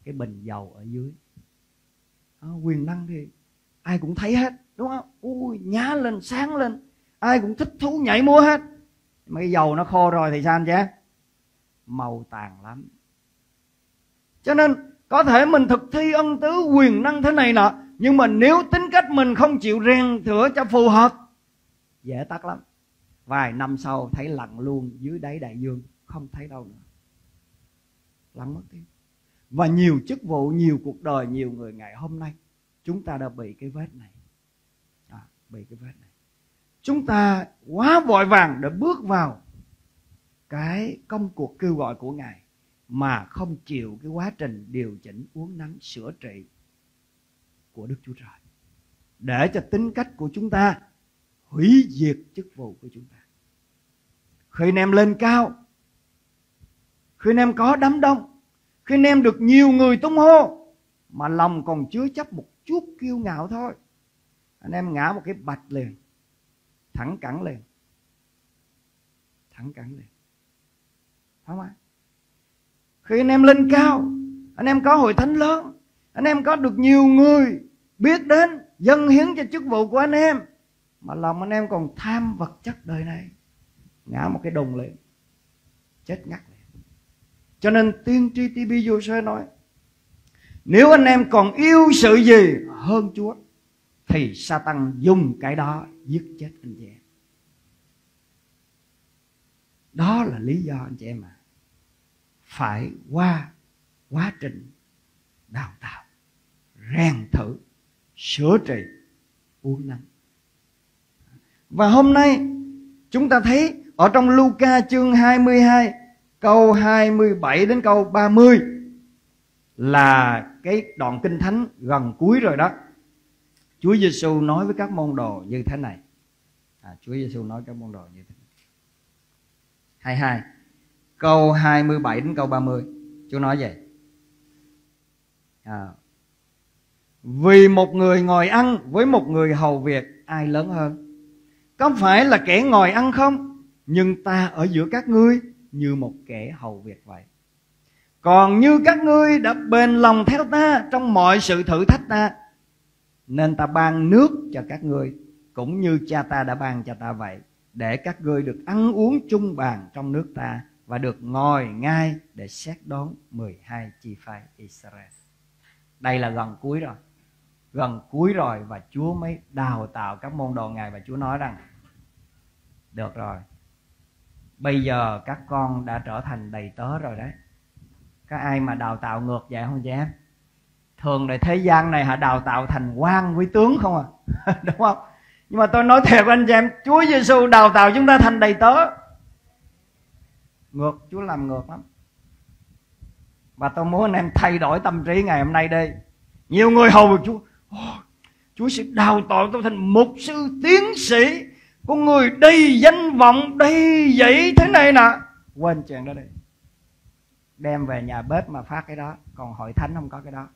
[SPEAKER 2] cái bình dầu ở dưới. À, quyền năng thì ai cũng thấy hết đúng không ui nhá lên sáng lên ai cũng thích thú nhảy múa hết mà cái dầu nó khô rồi thì sao anh chứ màu tàn lắm. Cho nên có thể mình thực thi ân tứ quyền năng thế này nọ nhưng mà nếu tính cách mình không chịu rèn thửa cho phù hợp dễ tắt lắm. Vài năm sau thấy lặn luôn dưới đáy đại dương không thấy đâu nữa. Lặn mất tiêu. Và nhiều chức vụ nhiều cuộc đời nhiều người ngày hôm nay chúng ta đã bị cái vết này. À, bị cái vết này chúng ta quá vội vàng để bước vào cái công cuộc kêu gọi của ngài mà không chịu cái quá trình điều chỉnh uống nắng sửa trị của Đức Chúa Trời. Để cho tính cách của chúng ta hủy diệt chức vụ của chúng ta. Khi anh em lên cao, khi anh em có đám đông, khi anh em được nhiều người tung hô, mà lòng còn chứa chấp một chút kiêu ngạo thôi, anh em ngã một cái bạch liền thẳng cẳng lên, thẳng cẳng liền không ạ? Khi anh em lên cao anh em có hội thánh lớn anh em có được nhiều người biết đến dâng hiến cho chức vụ của anh em mà lòng anh em còn tham vật chất đời này ngã một cái đồng lên chết ngắt liền cho nên tiên tri TB Joshua nói nếu anh em còn yêu sự gì hơn Chúa thì Satan dùng cái đó giết chết anh chị em đó là lý do anh chị em à phải qua quá trình đào tạo, rèn thử, sửa trị uống năng. và hôm nay chúng ta thấy ở trong Luca chương 22 câu 27 đến câu 30 là cái đoạn kinh thánh gần cuối rồi đó. Chúa Giêsu nói với các môn đồ như thế này. À, Chúa Giêsu nói các môn đồ như thế này. 22 câu 27 đến câu 30 Chúa nói vậy. À, Vì một người ngồi ăn với một người hầu việc ai lớn hơn? Có phải là kẻ ngồi ăn không? Nhưng ta ở giữa các ngươi như một kẻ hầu việc vậy. Còn như các ngươi đã bền lòng theo ta Trong mọi sự thử thách ta nên ta ban nước cho các ngươi, Cũng như cha ta đã ban cho ta vậy, Để các ngươi được ăn uống chung bàn trong nước ta và được ngồi ngay để xét đón 12 chi phái Israel. Đây là gần cuối rồi. Gần cuối rồi và Chúa mới đào tạo các môn đồ Ngài và Chúa nói rằng, được rồi. Bây giờ các con đã trở thành đầy tớ rồi đấy. Các ai mà đào tạo ngược vậy không chị em? Thường này thế gian này họ đào tạo thành quan với tướng không à? Đúng không? Nhưng mà tôi nói thiệt anh chị em, Chúa Giêsu đào tạo chúng ta thành đầy tớ. Ngược Chúa làm ngược lắm. Và tôi muốn anh em thay đổi tâm trí ngày hôm nay đi nhiều người hầu được Chúa oh, Chúa sẽ đào tạo tôi thành mục sư tiến sĩ. Con người đầy danh vọng đầy dẫy thế này nè. Quên chuyện đó đi. Đem về nhà bếp mà phát cái đó. Còn hội thánh không có cái đó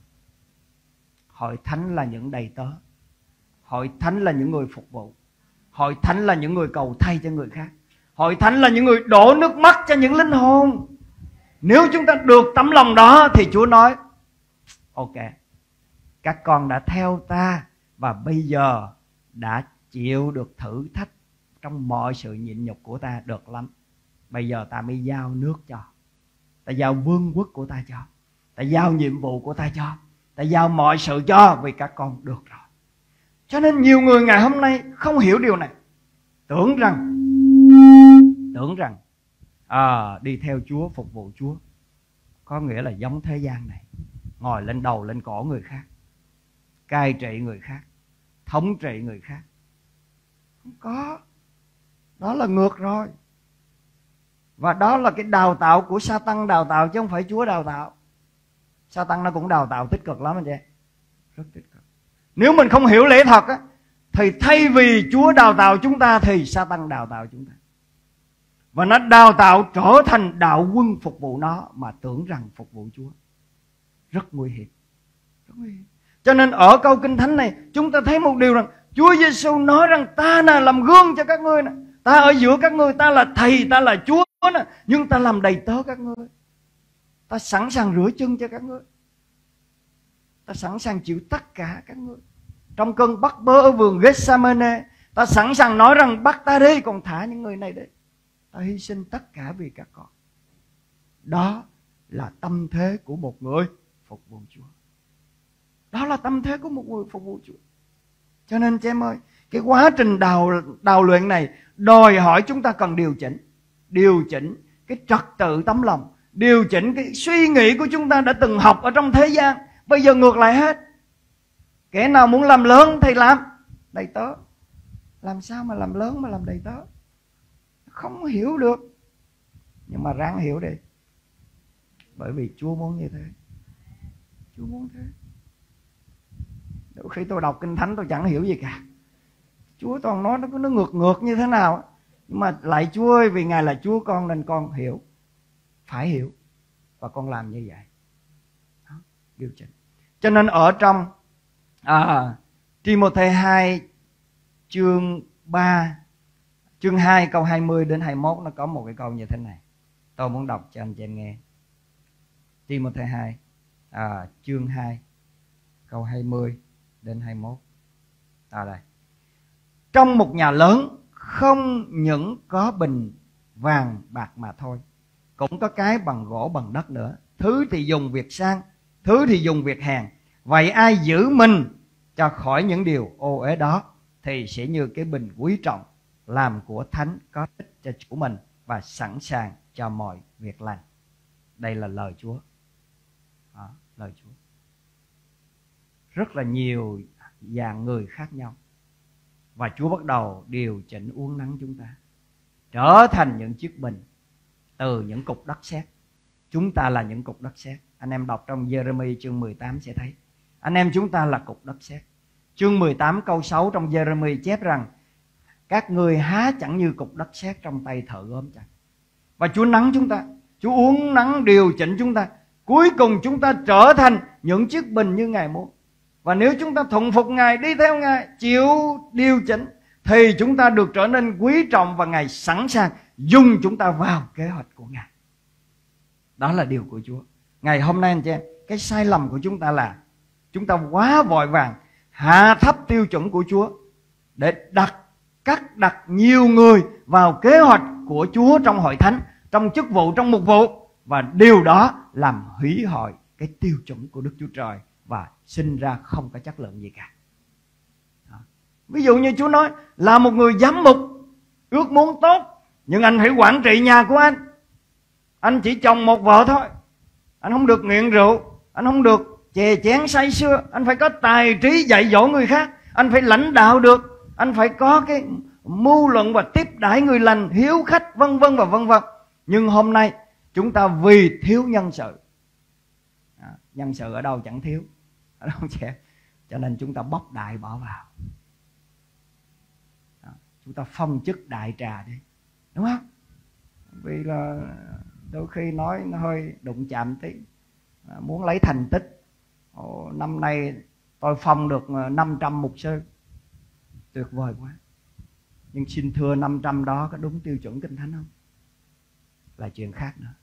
[SPEAKER 2] hội thánh là những đầy tớ hội thánh là những người phục vụ hội thánh là những người cầu thay cho người khác Hội thánh là những người đổ nước mắt cho những linh hồn. Nếu chúng ta được tấm lòng đó thì Chúa nói, ok, các con đã theo ta và bây giờ đã chịu được thử thách trong mọi sự nhịn nhục của ta được lắm. Bây giờ ta mới giao nước cho. Ta giao vương quốc của ta cho. Ta giao nhiệm vụ của ta cho. Ta giao mọi sự cho vì các con được rồi. Cho nên nhiều người ngày hôm nay không hiểu điều này. Tưởng rằng tưởng rằng à, đi theo Chúa phục vụ Chúa có nghĩa là giống thế gian này. Ngồi lên đầu lên cổ người khác cai trị người khác thống trị người khác. Không có. Đó là ngược rồi. Và đó là cái đào tạo của sa tăng đào tạo chứ không phải chúa đào tạo sa tăng nó cũng đào tạo tích cực lắm anh chị rất tích cực nếu mình không hiểu lễ thật á thì thay vì chúa đào tạo chúng ta thì sa tăng đào tạo chúng ta và nó đào tạo trở thành đạo quân phục vụ nó mà tưởng rằng phục vụ Chúa. Rất nguy hiểm. Rất nguy hiểm. Cho nên ở câu kinh thánh này chúng ta thấy một điều rằng Chúa Giêsu nói rằng ta là làm gương cho các ngươi nè. Ta ở giữa các ngươi, ta là thầy, ta là Chúa nè, nhưng ta làm đầy tớ các ngươi. Ta sẵn sàng rửa chân cho các ngươi. Ta sẵn sàng chịu tất cả các ngươi. Trong cơn bắt bớ ở vườn Gethsemane, ta sẵn sàng nói rằng bắt ta đi còn thả những người này đi. Ta hy sinh tất cả vì các con. Đó là tâm thế của một người phục vụ Chúa. Đó là tâm thế của một người phục vụ Chúa. Cho nên chị em ơi cái quá trình đào đào luyện này đòi hỏi chúng ta cần điều chỉnh. Điều chỉnh cái trật tự tấm lòng điều chỉnh cái suy nghĩ của chúng ta đã từng học ở trong thế gian. Bây giờ ngược lại hết. Kẻ nào muốn làm lớn thì làm. Đầy tớ. Làm sao mà làm lớn mà làm đầy tớ? Không hiểu được. Nhưng mà ráng hiểu đi. Bởi vì chúa muốn như thế. Chúa muốn thế. Đôi khi tôi đọc kinh thánh tôi chẳng hiểu gì cả. Chúa toàn nói nó nó ngược ngược như thế nào nhưng mà lại chúa ơi, vì ngài là chúa con nên con hiểu phải hiểu và con làm như vậy. Đó, điều chỉnh. Cho nên ở trong à, Timothy 2 chương 3 chương 2 câu 20 đến 21 nó có một cái câu như thế này. Tôi muốn đọc cho anh chị em nghe. Timothy 2 à, chương 2 câu 20 đến 21 à đây. Trong một nhà lớn không những có bình vàng bạc mà thôi cũng có cái bằng gỗ bằng đất nữa. Thứ thì dùng việc sang thứ thì dùng việc hèn. Vậy ai giữ mình cho khỏi những điều ô uế đó thì sẽ như cái bình quý trọng làm của thánh có ích cho chủ mình và sẵn sàng cho mọi việc lành. Đây là lời chúa. Đó, lời chúa. Rất là nhiều dạng người khác nhau. Và Chúa bắt đầu điều chỉnh uống nắng chúng ta. Trở thành những chiếc bình từ những cục đất sét. Chúng ta là những cục đất sét. Anh em đọc trong Jeremy chương 18 sẽ thấy. Anh em chúng ta là cục đất sét. Chương 18 câu 6 trong Jeremy chép rằng, các người há chẳng như cục đất sét trong tay thợ gốm chẳng và Chúa nắng chúng ta, Chúa uống nắng điều chỉnh chúng ta. Cuối cùng chúng ta trở thành những chiếc bình như Ngài muốn. Và nếu chúng ta thuận phục Ngài, đi theo Ngài, chịu điều chỉnh, thì chúng ta được trở nên quý trọng và Ngài sẵn sàng dung chúng ta vào kế hoạch của Ngài. Đó là điều của Chúa. Ngày hôm nay anh chị em, cái sai lầm của chúng ta là chúng ta quá vội vàng hạ thấp tiêu chuẩn của Chúa để đặt cắt đặt nhiều người vào kế hoạch của Chúa trong hội thánh, trong chức vụ, trong mục vụ và điều đó làm hủy hoại cái tiêu chuẩn của Đức Chúa Trời và sinh ra không có chất lượng gì cả ví dụ như chúa nói là một người giám mục ước muốn tốt nhưng anh phải quản trị nhà của anh. Anh chỉ chồng một vợ thôi. Anh không được nghiện rượu. Anh không được chè chén say sưa. Anh phải có tài trí dạy dỗ người khác. Anh phải lãnh đạo được. Anh phải có cái mưu luận và tiếp đãi người lành hiếu khách vân vân và vân vân. Nhưng hôm nay chúng ta vì thiếu nhân sự. À, nhân sự ở đâu chẳng thiếu. Ở đâu trẻ cho nên chúng ta bóc đại bỏ vào. À, chúng ta phong chức đại trà đi đúng không? Vì là đôi khi nói nó hơi đụng chạm tí. À, muốn lấy thành tích. Ồ, năm nay tôi phong được à, 500 mục sư. Tuyệt vời quá. Nhưng xin thưa 500 đó có đúng tiêu chuẩn kinh thánh không? Là chuyện khác nữa.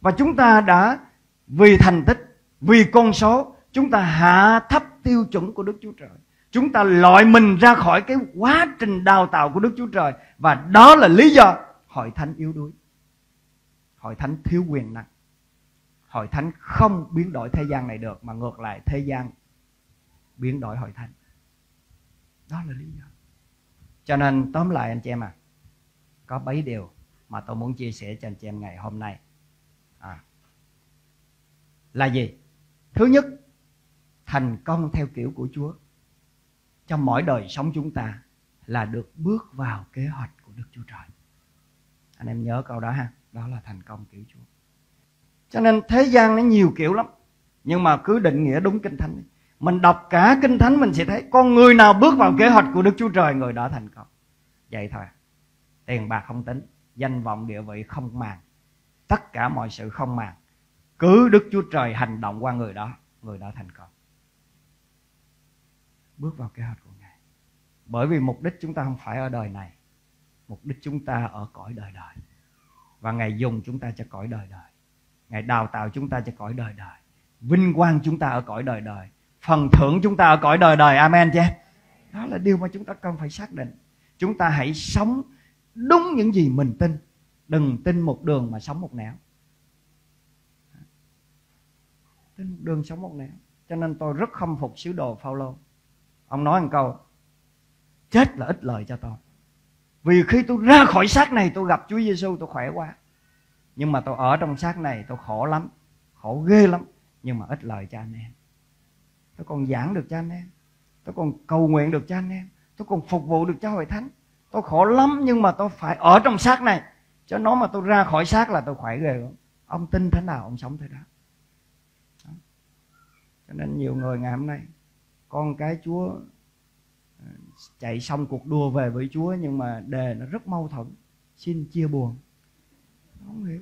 [SPEAKER 2] Và chúng ta đã vì thành tích vì con số chúng ta hạ thấp tiêu chuẩn của Đức Chúa Trời. Chúng ta loại mình ra khỏi cái quá trình đào tạo của Đức Chúa Trời và đó là lý do hội thánh yếu đuối. Hội thánh thiếu quyền năng. Hội thánh không biến đổi thế gian này được mà ngược lại thế gian biến đổi hội thánh. Đó là lý do. Cho nên tóm lại anh chị em à, có mấy điều mà tôi muốn chia sẻ cho anh chị em ngày hôm nay. À, là gì? Thứ nhất, thành công theo kiểu của Chúa trong mỗi đời sống chúng ta là được bước vào kế hoạch của Đức Chúa Trời. Anh em nhớ câu đó ha, đó là thành công kiểu Chúa. Cho nên thế gian nó nhiều kiểu lắm, nhưng mà cứ định nghĩa đúng kinh thánh. Mình đọc cả kinh thánh mình sẽ thấy con người nào bước vào kế hoạch của Đức Chúa Trời người đó thành công. Vậy thôi. Tiền bạc không tính, danh vọng địa vị không màng, tất cả mọi sự không màng. Cứ Đức Chúa Trời hành động qua người đó, người đó thành công bước vào kế hoạch của Ngài. Bởi vì mục đích chúng ta không phải ở đời này. Mục đích chúng ta ở cõi đời đời. Và Ngài dùng chúng ta cho cõi đời đời. Ngài đào tạo chúng ta cho cõi đời đời. Vinh quang chúng ta ở cõi đời đời. Phần thưởng chúng ta ở cõi đời đời. Amen chứ? Đó là điều mà chúng ta cần phải xác định. Chúng ta hãy sống đúng những gì mình tin. Đừng tin một đường mà sống một nẻo. Tin một đường sống một nẻo. Cho nên tôi rất khâm phục sứ đồ Phaolô ông nói một câu, chết là ít lời cho tôi. Vì khi tôi ra khỏi xác này, tôi gặp Chúa Giêsu tôi khỏe quá. Nhưng mà tôi ở trong xác này, tôi khổ lắm, khổ ghê lắm, nhưng mà ít lời cho anh em. Tôi còn giảng được cho anh em. Tôi còn cầu nguyện được cho anh em. Tôi còn phục vụ được cho hội thánh. Tôi khổ lắm, nhưng mà tôi phải ở trong xác này. Cho nó mà tôi ra khỏi xác là tôi khỏe ghê lắm ông tin thế nào, ông sống thế đó. đó. Cho nên nhiều người ngày hôm nay con cái chúa à, chạy xong cuộc đua về với chúa nhưng mà đề nó rất mâu thuẫn xin chia buồn. Không hiểu.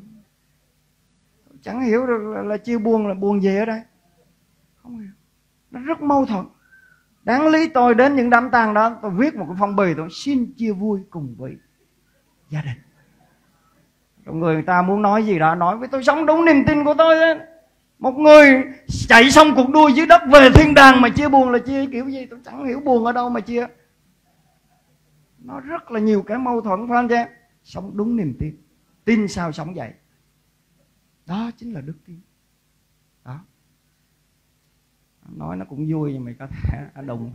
[SPEAKER 2] Chẳng hiểu được là, là chia buồn là buồn gì ở đây. Không hiểu. Nó rất mâu thuẫn. Đáng lý tôi đến những đám tang đó tôi viết một cái phong bì tôi xin chia vui cùng với gia đình. Rồi người ta muốn nói gì đó nói với tôi sống đúng niềm tin của tôi ấy một người chạy xong cuộc đua dưới đất về thiên đàng mà chia buồn là chia kiểu gì? Tôi chẳng hiểu buồn ở đâu mà chia. Nó rất là nhiều cái mâu thuẫn phải không chứ sống đúng niềm tin. Tin sao sống vậy? Đó chính là đức tin. Đó. Nói nó cũng vui nhưng mà có thể đụng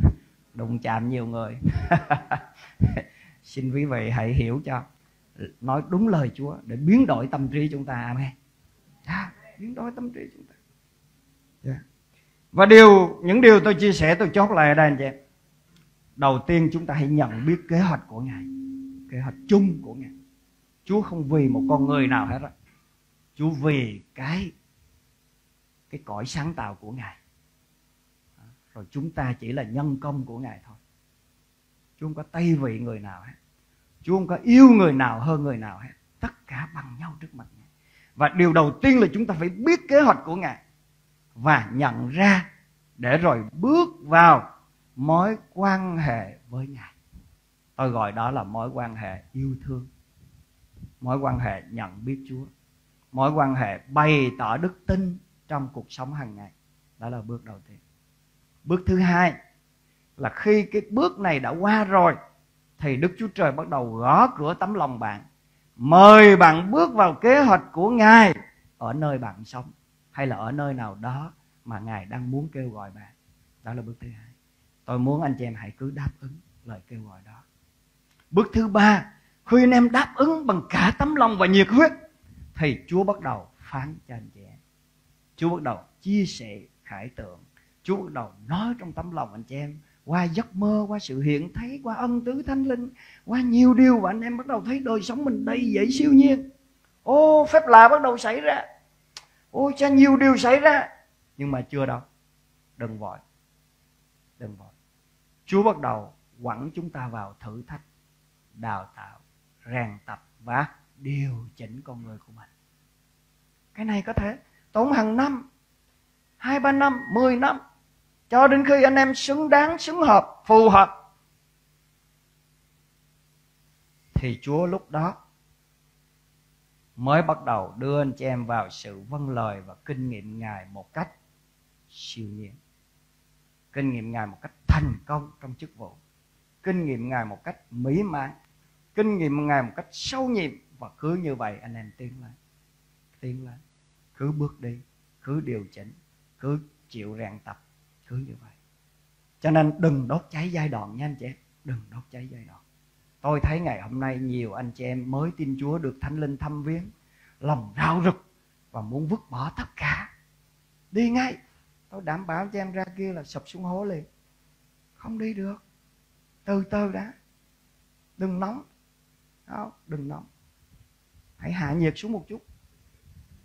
[SPEAKER 2] đụng chạm nhiều người. Xin quý vị hãy hiểu cho. Nói đúng lời Chúa để biến đổi tâm trí chúng ta. Amen. À, biến đổi tâm trí chúng ta yeah. Và điều, những điều tôi chia sẻ, tôi chốt lại ở đây anh chị em. Đầu tiên chúng ta hãy nhận biết kế hoạch của ngài, kế hoạch chung của ngài. Chúa không vì một con người nào hết á. Chúa vì cái cái cõi sáng tạo của ngài. Rồi chúng ta chỉ là nhân công của ngài thôi. Chúa không có tay vị người nào hết. Chúa không có yêu người nào hơn người nào hết. Tất cả bằng nhau trước mặt ngài. Và điều đầu tiên là chúng ta phải biết kế hoạch của ngài và nhận ra để rồi bước vào mối quan hệ với ngài. Tôi gọi đó là mối quan hệ yêu thương, mối quan hệ nhận biết chúa, mối quan hệ bày tỏ đức tin trong cuộc sống hàng ngày. Đó là bước đầu tiên. Bước thứ hai là khi cái bước này đã qua rồi, thì đức chúa trời bắt đầu gõ cửa tấm lòng bạn, mời bạn bước vào kế hoạch của ngài ở nơi bạn sống hay là ở nơi nào đó mà ngài đang muốn kêu gọi bạn? Đó là bước thứ hai. Tôi muốn anh chị em hãy cứ đáp ứng lời kêu gọi đó. Bước thứ ba, khi anh em đáp ứng bằng cả tấm lòng và nhiệt huyết, thì chúa bắt đầu phán cho anh chị em. Chúa bắt đầu chia sẻ khải tượng. Chúa bắt đầu nói trong tấm lòng anh chị em, qua giấc mơ, qua sự hiện thấy, qua ân tứ thánh linh, qua nhiều điều và anh em bắt đầu thấy đời sống mình đầy dậy siêu nhiên. Ô, phép lạ bắt đầu xảy ra. Ôi, cha nhiều điều xảy ra. Nhưng mà chưa đâu. Đừng vội. Đừng vội. Chúa bắt đầu quẳng chúng ta vào thử thách đào tạo rèn tập và điều chỉnh con người của mình. Cái này có thể tốn hàng năm hai ba năm mười năm cho đến khi anh em xứng đáng xứng hợp phù hợp. Thì chúa lúc đó mới bắt đầu đưa anh chị em vào sự vâng lời và kinh nghiệm ngài một cách siêu nhiên. Kinh nghiệm ngài một cách thành công trong chức vụ. Kinh nghiệm ngài một cách mỹ mãn. Kinh nghiệm ngài một cách sâu nhiệm. Và cứ như vậy anh em tiến lên tiến lên. Cứ bước đi, cứ điều chỉnh, cứ chịu rèn tập, cứ như vậy. Cho nên đừng đốt cháy giai đoạn nha anh chị em, đừng đốt cháy giai đoạn tôi thấy ngày hôm nay nhiều anh chị em mới tin chúa được thánh linh thăm viếng lòng rao rực và muốn vứt bỏ tất cả. Đi ngay. Tôi đảm bảo cho em ra kia là sụp xuống hố liền. Không đi được. Từ từ đã. Đừng nóng. Không, đừng nóng. Hãy hạ nhiệt xuống một chút.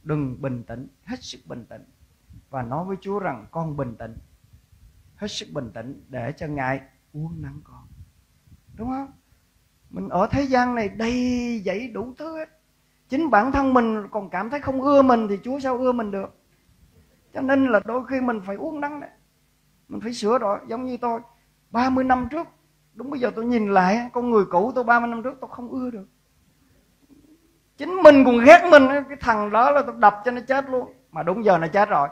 [SPEAKER 2] Đừng bình tĩnh. Hết sức bình tĩnh. Và nói với chúa rằng con bình tĩnh. Hết sức bình tĩnh để cho ngài uống nắng con. Đúng không? Mình ở thế gian này đầy dẫy đủ thứ hết. Chính bản thân mình còn cảm thấy không ưa mình thì chúa sao ưa mình được? Cho nên là đôi khi mình phải uống nắng đấy mình phải sửa đổi, giống như tôi 30 năm trước. Đúng bây giờ tôi nhìn lại, con người cũ tôi 30 năm trước tôi không ưa được. Chính mình còn ghét mình, cái thằng đó là tôi đập cho nó chết luôn. Mà đúng giờ nó chết rồi.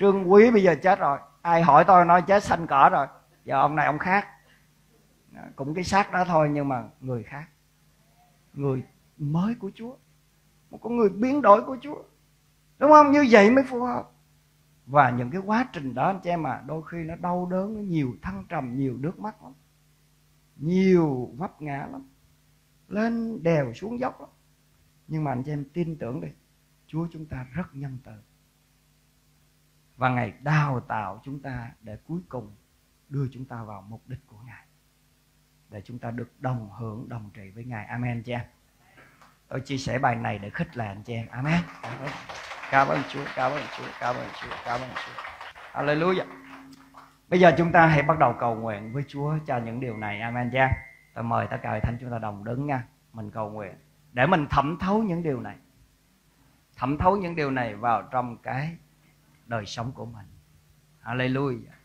[SPEAKER 2] Trương quý bây giờ chết rồi. Ai hỏi tôi nói chết xanh cỏ rồi. Giờ ông này ông khác. À, cũng cái xác đó thôi nhưng mà người khác. Người mới của chúa. Một con người biến đổi của chúa. Đúng không? Như vậy mới phù hợp. Và những cái quá trình đó, anh chị em à đôi khi nó đau đớn, nó nhiều thăng trầm, nhiều nước mắt lắm. Nhiều vấp ngã lắm. Lên đèo xuống dốc lắm. Nhưng mà anh chị em tin tưởng đi, chúa chúng ta rất nhân từ. Và ngài đào tạo chúng ta để cuối cùng đưa chúng ta vào mục đích của ngài để chúng ta được đồng hưởng, đồng trị với ngài. Amen cha tôi chia sẻ bài này để khích lệ anh chị em. Amen. Cảm ơn chúa, cảm ơn chúa, cảm ơn chúa, cảm ơn chúa. Hallelujah. Bây giờ chúng ta hãy bắt đầu cầu nguyện với chúa cho những điều này. Amen cha tôi mời tất cả thánh chúng ta đồng đứng nha. Mình cầu nguyện để mình thẩm thấu những điều này. Thẩm thấu những điều này vào trong cái đời sống của mình. Hallelujah.